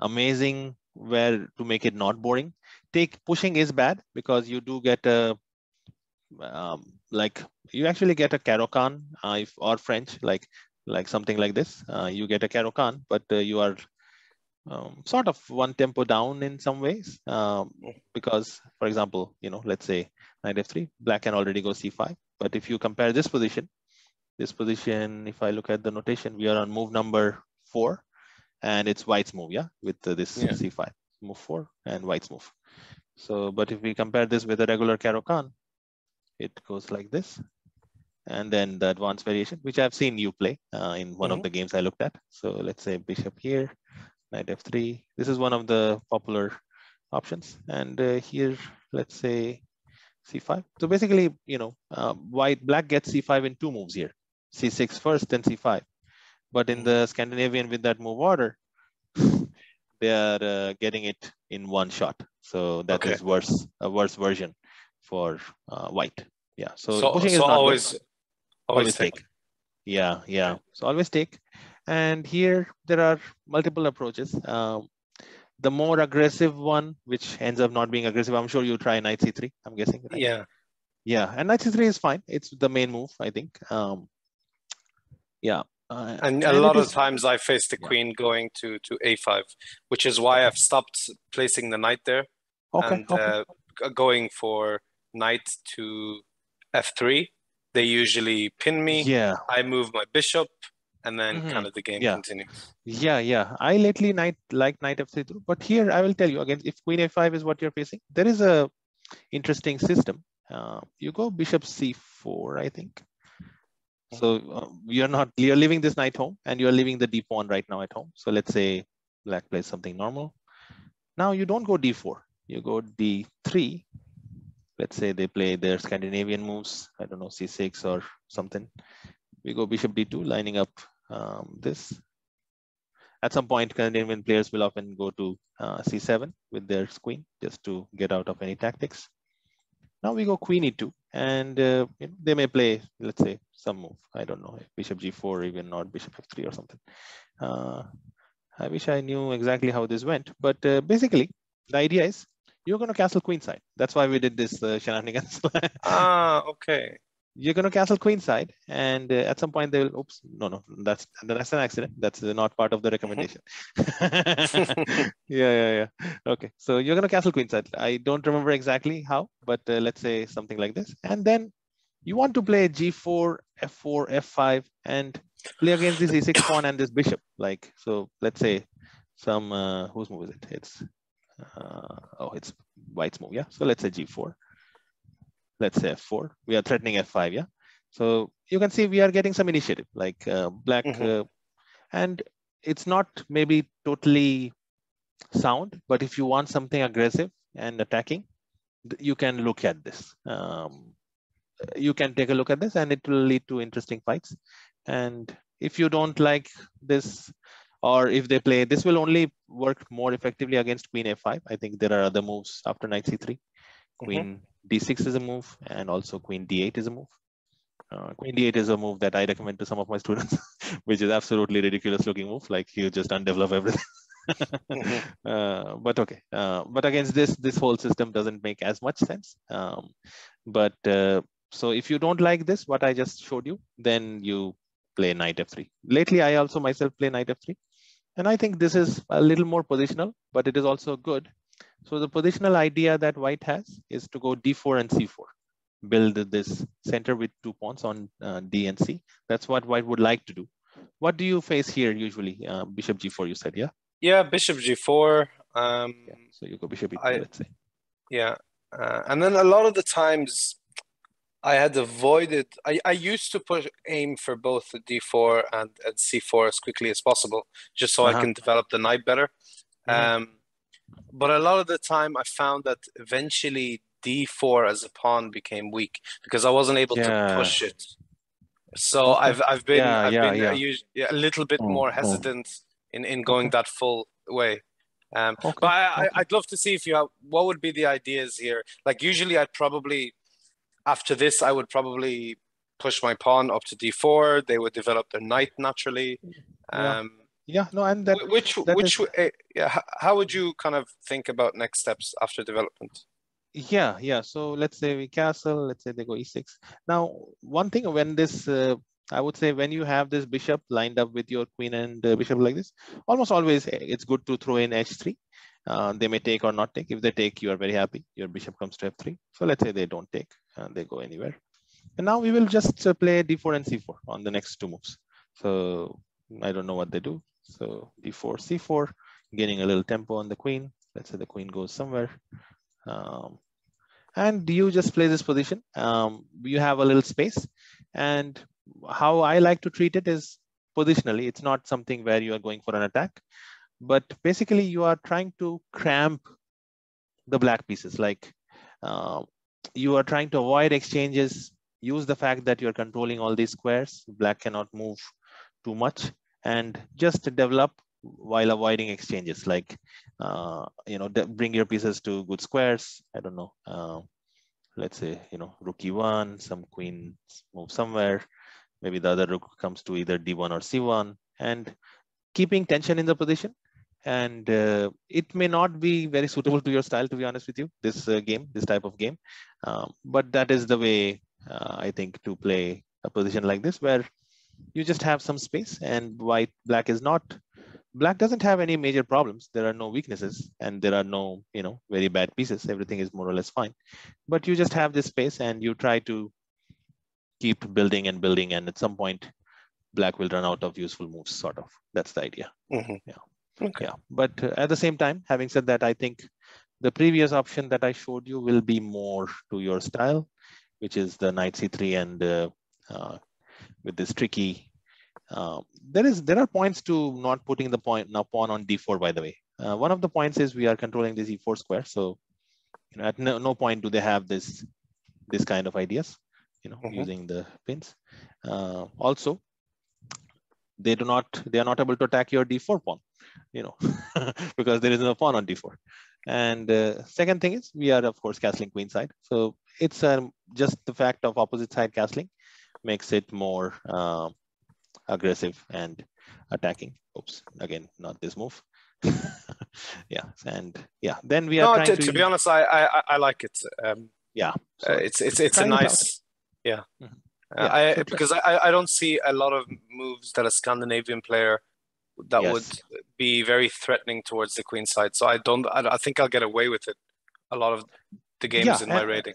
amazing where to make it not boring. Take pushing is bad because you do get a um, like you actually get a Caro-Kann uh, if, or French like like something like this. Uh, you get a Caro-Kann, but uh, you are um, sort of one tempo down in some ways um, because, for example, you know, let's say knight f3, black can already go c5. But if you compare this position, this position, if I look at the notation, we are on move number four, and it's white's move, yeah, with uh, this Yeah. c5, move four and white's move. So, but if we compare this with a regular Caro-Kann, it goes like this. And then the advanced variation, which I've seen you play uh, in one of Mhm. the games I looked at. So let's say bishop here, knight f3. This is one of the popular options. And uh, here, let's say c5. So basically, you know, uh, white black gets c5 in two moves here, c6 first, then c5. But in the Scandinavian with that move order, they are uh, getting it in one shot. So that is Okay. worse, a worse version for uh, white. Yeah. So, So, pushing so is not always, always always take. take. Yeah, yeah. So always take. And here there are multiple approaches. Um, the more aggressive one, which ends up not being aggressive, I'm sure you try knight c3. I'm guessing. right? Yeah. Yeah, and knight c3 is fine. It's the main move, I think. Um, yeah. Uh, And a it lot of is- times I face the Yeah. queen going to, to a5, which is why I've stopped placing the knight there Okay. and okay. uh, going for knight to f3. They usually pin me. yeah. I move my bishop, and then Mhm. kind of the game Yeah. continues. Yeah, yeah. I lately knight like knight f3 too, but here I will tell you again. If queen a5 is what you're facing, there is a interesting system. Uh, you go bishop c4, I think. So uh, you're not you're leaving this knight home, and you're leaving the d pawn right now at home. So let's say black plays something normal. Now you don't go d4. You go d3. Let's say they play their Scandinavian moves. I don't know c6 or something. We go bishop d2, lining up um, this at some point, Scandinavian players will often go to uh, c7 with their queen just to get out of any tactics. Now we go queen e2, and uh, they may play, let's say, some move. I don't know, bishop g4, even or bishop f3 or something. Uh, I wish I knew exactly how this went, but uh, basically, the idea is you're going to castle queenside. That's why we did this uh, shenanigans. Ah, okay. you're going to castle queenside and uh, at some point they will oops no no that's that's an accident. That's uh, not part of the recommendation. Yeah yeah yeah. Okay so you're going to castle queenside. I don't remember exactly how but uh, let's say something like this. And then you want to play g4 f4 f5 and play against this e6 pawn and this bishop. Like so let's say some uh, whose move is it? It's uh, oh it's white's move yeah so let's say g4 let's say f4 we are threatening f5 yeah so you can see we are getting some initiative like uh, black Mhm. uh, and it's not maybe totally sound, but if you want something aggressive and attacking, you can look at this. Um, you can take a look at this and it will lead to interesting fights. And if you don't like this, or if they play, this will only work more effectively against queen a5. I think there are other moves after knight c3. Mm-hmm. Queen mm -hmm. d6 is a move, and also queen d8 is a move. Uh, queen d8 is a move that I recommend to some of my students, which is absolutely ridiculous looking move. Like you just undevelop everything. mm-hmm. uh, but okay. Uh, but against this, this whole system doesn't make as much sense. Um, but uh, so if you don't like this, what I just showed you, then you play knight f3. Lately, I also myself play knight f3. And I think this is a little more positional, but it is also good. So the positional idea that white has is to go d4 and c4 build this center with two pawns on uh, D and C. That's what white would like to do. What do you face here usually? Uh, bishop G4, you said, yeah? Yeah, bishop G4. Um, yeah, so you go bishop E2, I, let's say. Yeah. Uh, and then a lot of the times I had avoided, I, I used to push aim for both the D4 and, and C4 as quickly as possible, just so -huh. I can develop the knight better. Mm -hmm. um, but a lot of the time I found that eventually d4 as a pawn became weak because I wasn't able yeah. to push it. So I've I've been yeah, I've yeah, been yeah. A, a, little bit oh, more oh. hesitant oh. in, in going that full way. Um, okay. But I, I, would love to see if you have what would be the ideas here. Like usually, I'd probably after this I would probably push my pawn up to d4. They would develop their knight naturally. Um, yeah. No, and that which that which is... Eh, yeah. How would you kind of think about next steps after development? yeah yeah so let's say we castle let's say they go e6 now one thing when this uh, i would say when you have this bishop lined up with your queen and uh, bishop like this almost always eh, it's good to throw in h3 uh, they may take or not take if they take you are very happy your bishop comes to f3 so let's say they don't take they go anywhere and now we will just uh, play d4 and c4 on the next two moves so i don't know what they do so d4 c4 gaining a little tempo on the queen let's say the queen goes somewhere um, and you just play this position. Um, you have a little space. And how I like to treat it is positionally. It's not something where you are going for an attack, but basically you are trying to cramp the black pieces. Like uh, you are trying to avoid exchanges, use the fact that you're controlling all these squares. Black cannot move too much. And just develop while avoiding exchanges like uh, you know bring your pieces to good squares. I don't know uh, let's say you know rook e1 some queen move somewhere. Maybe the other rook comes to either d1 or c1 and keeping tension in the position and uh, it may not be very suitable to your style to be honest with you this uh, game this type of game. Um, but that is the way uh, i think to play a position like this where you just have some space and white black is not black doesn't have any major problems. There are no weaknesses and there are no you know very bad pieces. Everything is more or less fine. But you just have this space and you try to keep building and building and at some point black will run out of useful moves sort of. That's the idea. Mm-hmm. yeah okay. yeah but uh, at the same time having said that i think the previous option that i showed you will be more to your style which is the knight c3 and uh, uh, with this tricky um, there is there are points to not putting the point now pawn on d4 by the way uh, one of the points is we are controlling this e4 square so you know at no, no point do they have this this kind of ideas you know mm -hmm. using the pins uh, also they do not they are not able to attack your d4 pawn you know because there is no pawn on d4 and uh, second thing is we are of course castling queen side so it's um, just the fact of opposite side castling makes it more um, aggressive and attacking. Oops, again, not this move. yeah, and yeah, then we are. No, to, to, to, be honest, I I, I like it. Um, yeah, so uh, it's it's it's a nice. Yeah. Mm -hmm. Uh, yeah, I, because I, I don't see a lot of moves that a Scandinavian player that yes. would be very threatening towards the queen side. So I don't. I, I think I'll get away with it. A lot of the games yeah, in my rating.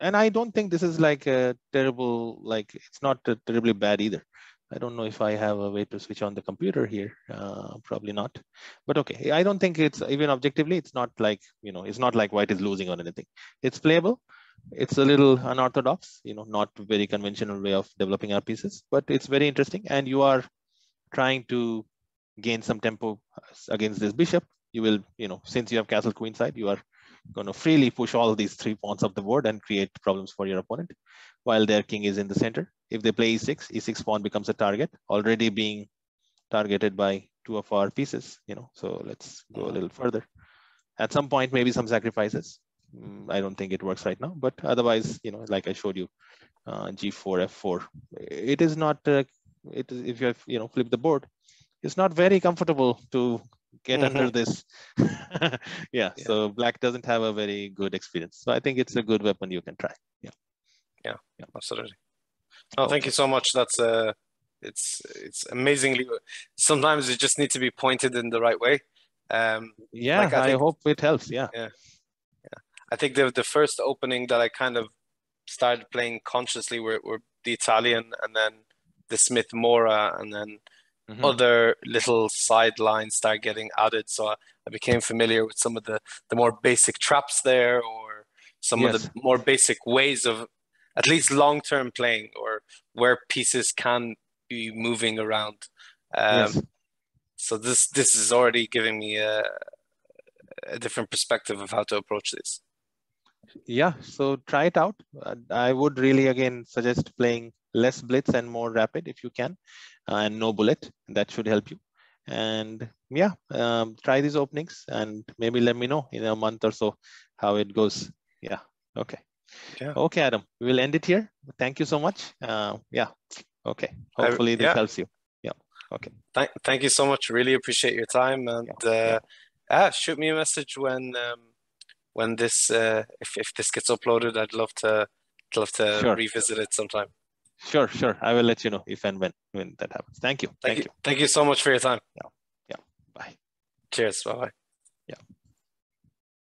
And I don't think this is like a terrible. Like it's not terribly bad either. I don't know if I have a way to switch on the computer here. Uh, probably not. But okay, I don't think it's even objectively, it's not like, you know, it's not like white is losing or anything. It's playable. It's a little unorthodox, you know, not very conventional way of developing our pieces, but it's very interesting. And you are trying to gain some tempo against this bishop, you will, you know, since you have castle queen side, you are going to freely push all these three pawns of the board and create problems for your opponent while their king is in the center. If they play e6, e6 pawn becomes a target, already being targeted by two of our pieces, you know, so let's go a little further. At some point, maybe some sacrifices. Mm, I don't think it works right now, but otherwise, you know, like I showed you, uh, G4, F4. It is not, uh, it is, if you have, you know, flip the board, it's not very comfortable to get mm -hmm. under this. yeah, yeah, so black doesn't have a very good experience. So I think it's a good weapon you can try. Yeah. Yeah, yeah. absolutely. Oh, thank you so much. That's uh it's it's amazingly sometimes you just need to be pointed in the right way. Um yeah, like I, think, I hope it helps. Yeah. Yeah. Yeah. I think the the first opening that I kind of started playing consciously were, were the Italian and then the Smith-Morra and then mm-hmm. other little sidelines start getting added. So I, I, became familiar with some of the, the more basic traps there or some yes. of the more basic ways of at least long term playing or where pieces can be moving around. Um, yes. So this this is already giving me a, a different perspective of how to approach this. Yeah, so try it out. I would really again suggest playing less blitz and more rapid if you can, uh, and no bullet. That should help you. And yeah, um, try these openings and maybe let me know in a month or so how it goes. Yeah. Okay. Yeah. Okay, Adam. We will end it here. Thank you so much. Uh, yeah. Okay. Hopefully I, this yeah. helps you. Yeah. Okay. Thank, thank you so much. Really appreciate your time. And yeah. Uh, yeah. Ah, shoot me a message when um, when this uh, if if this gets uploaded. I'd love to love to sure. revisit it sometime. Sure, sure. I will let you know if and when when that happens. Thank you. Thank, Thank you. you. Thank you so much for your time. Yeah. Yeah. Bye. Cheers. Bye bye. Yeah.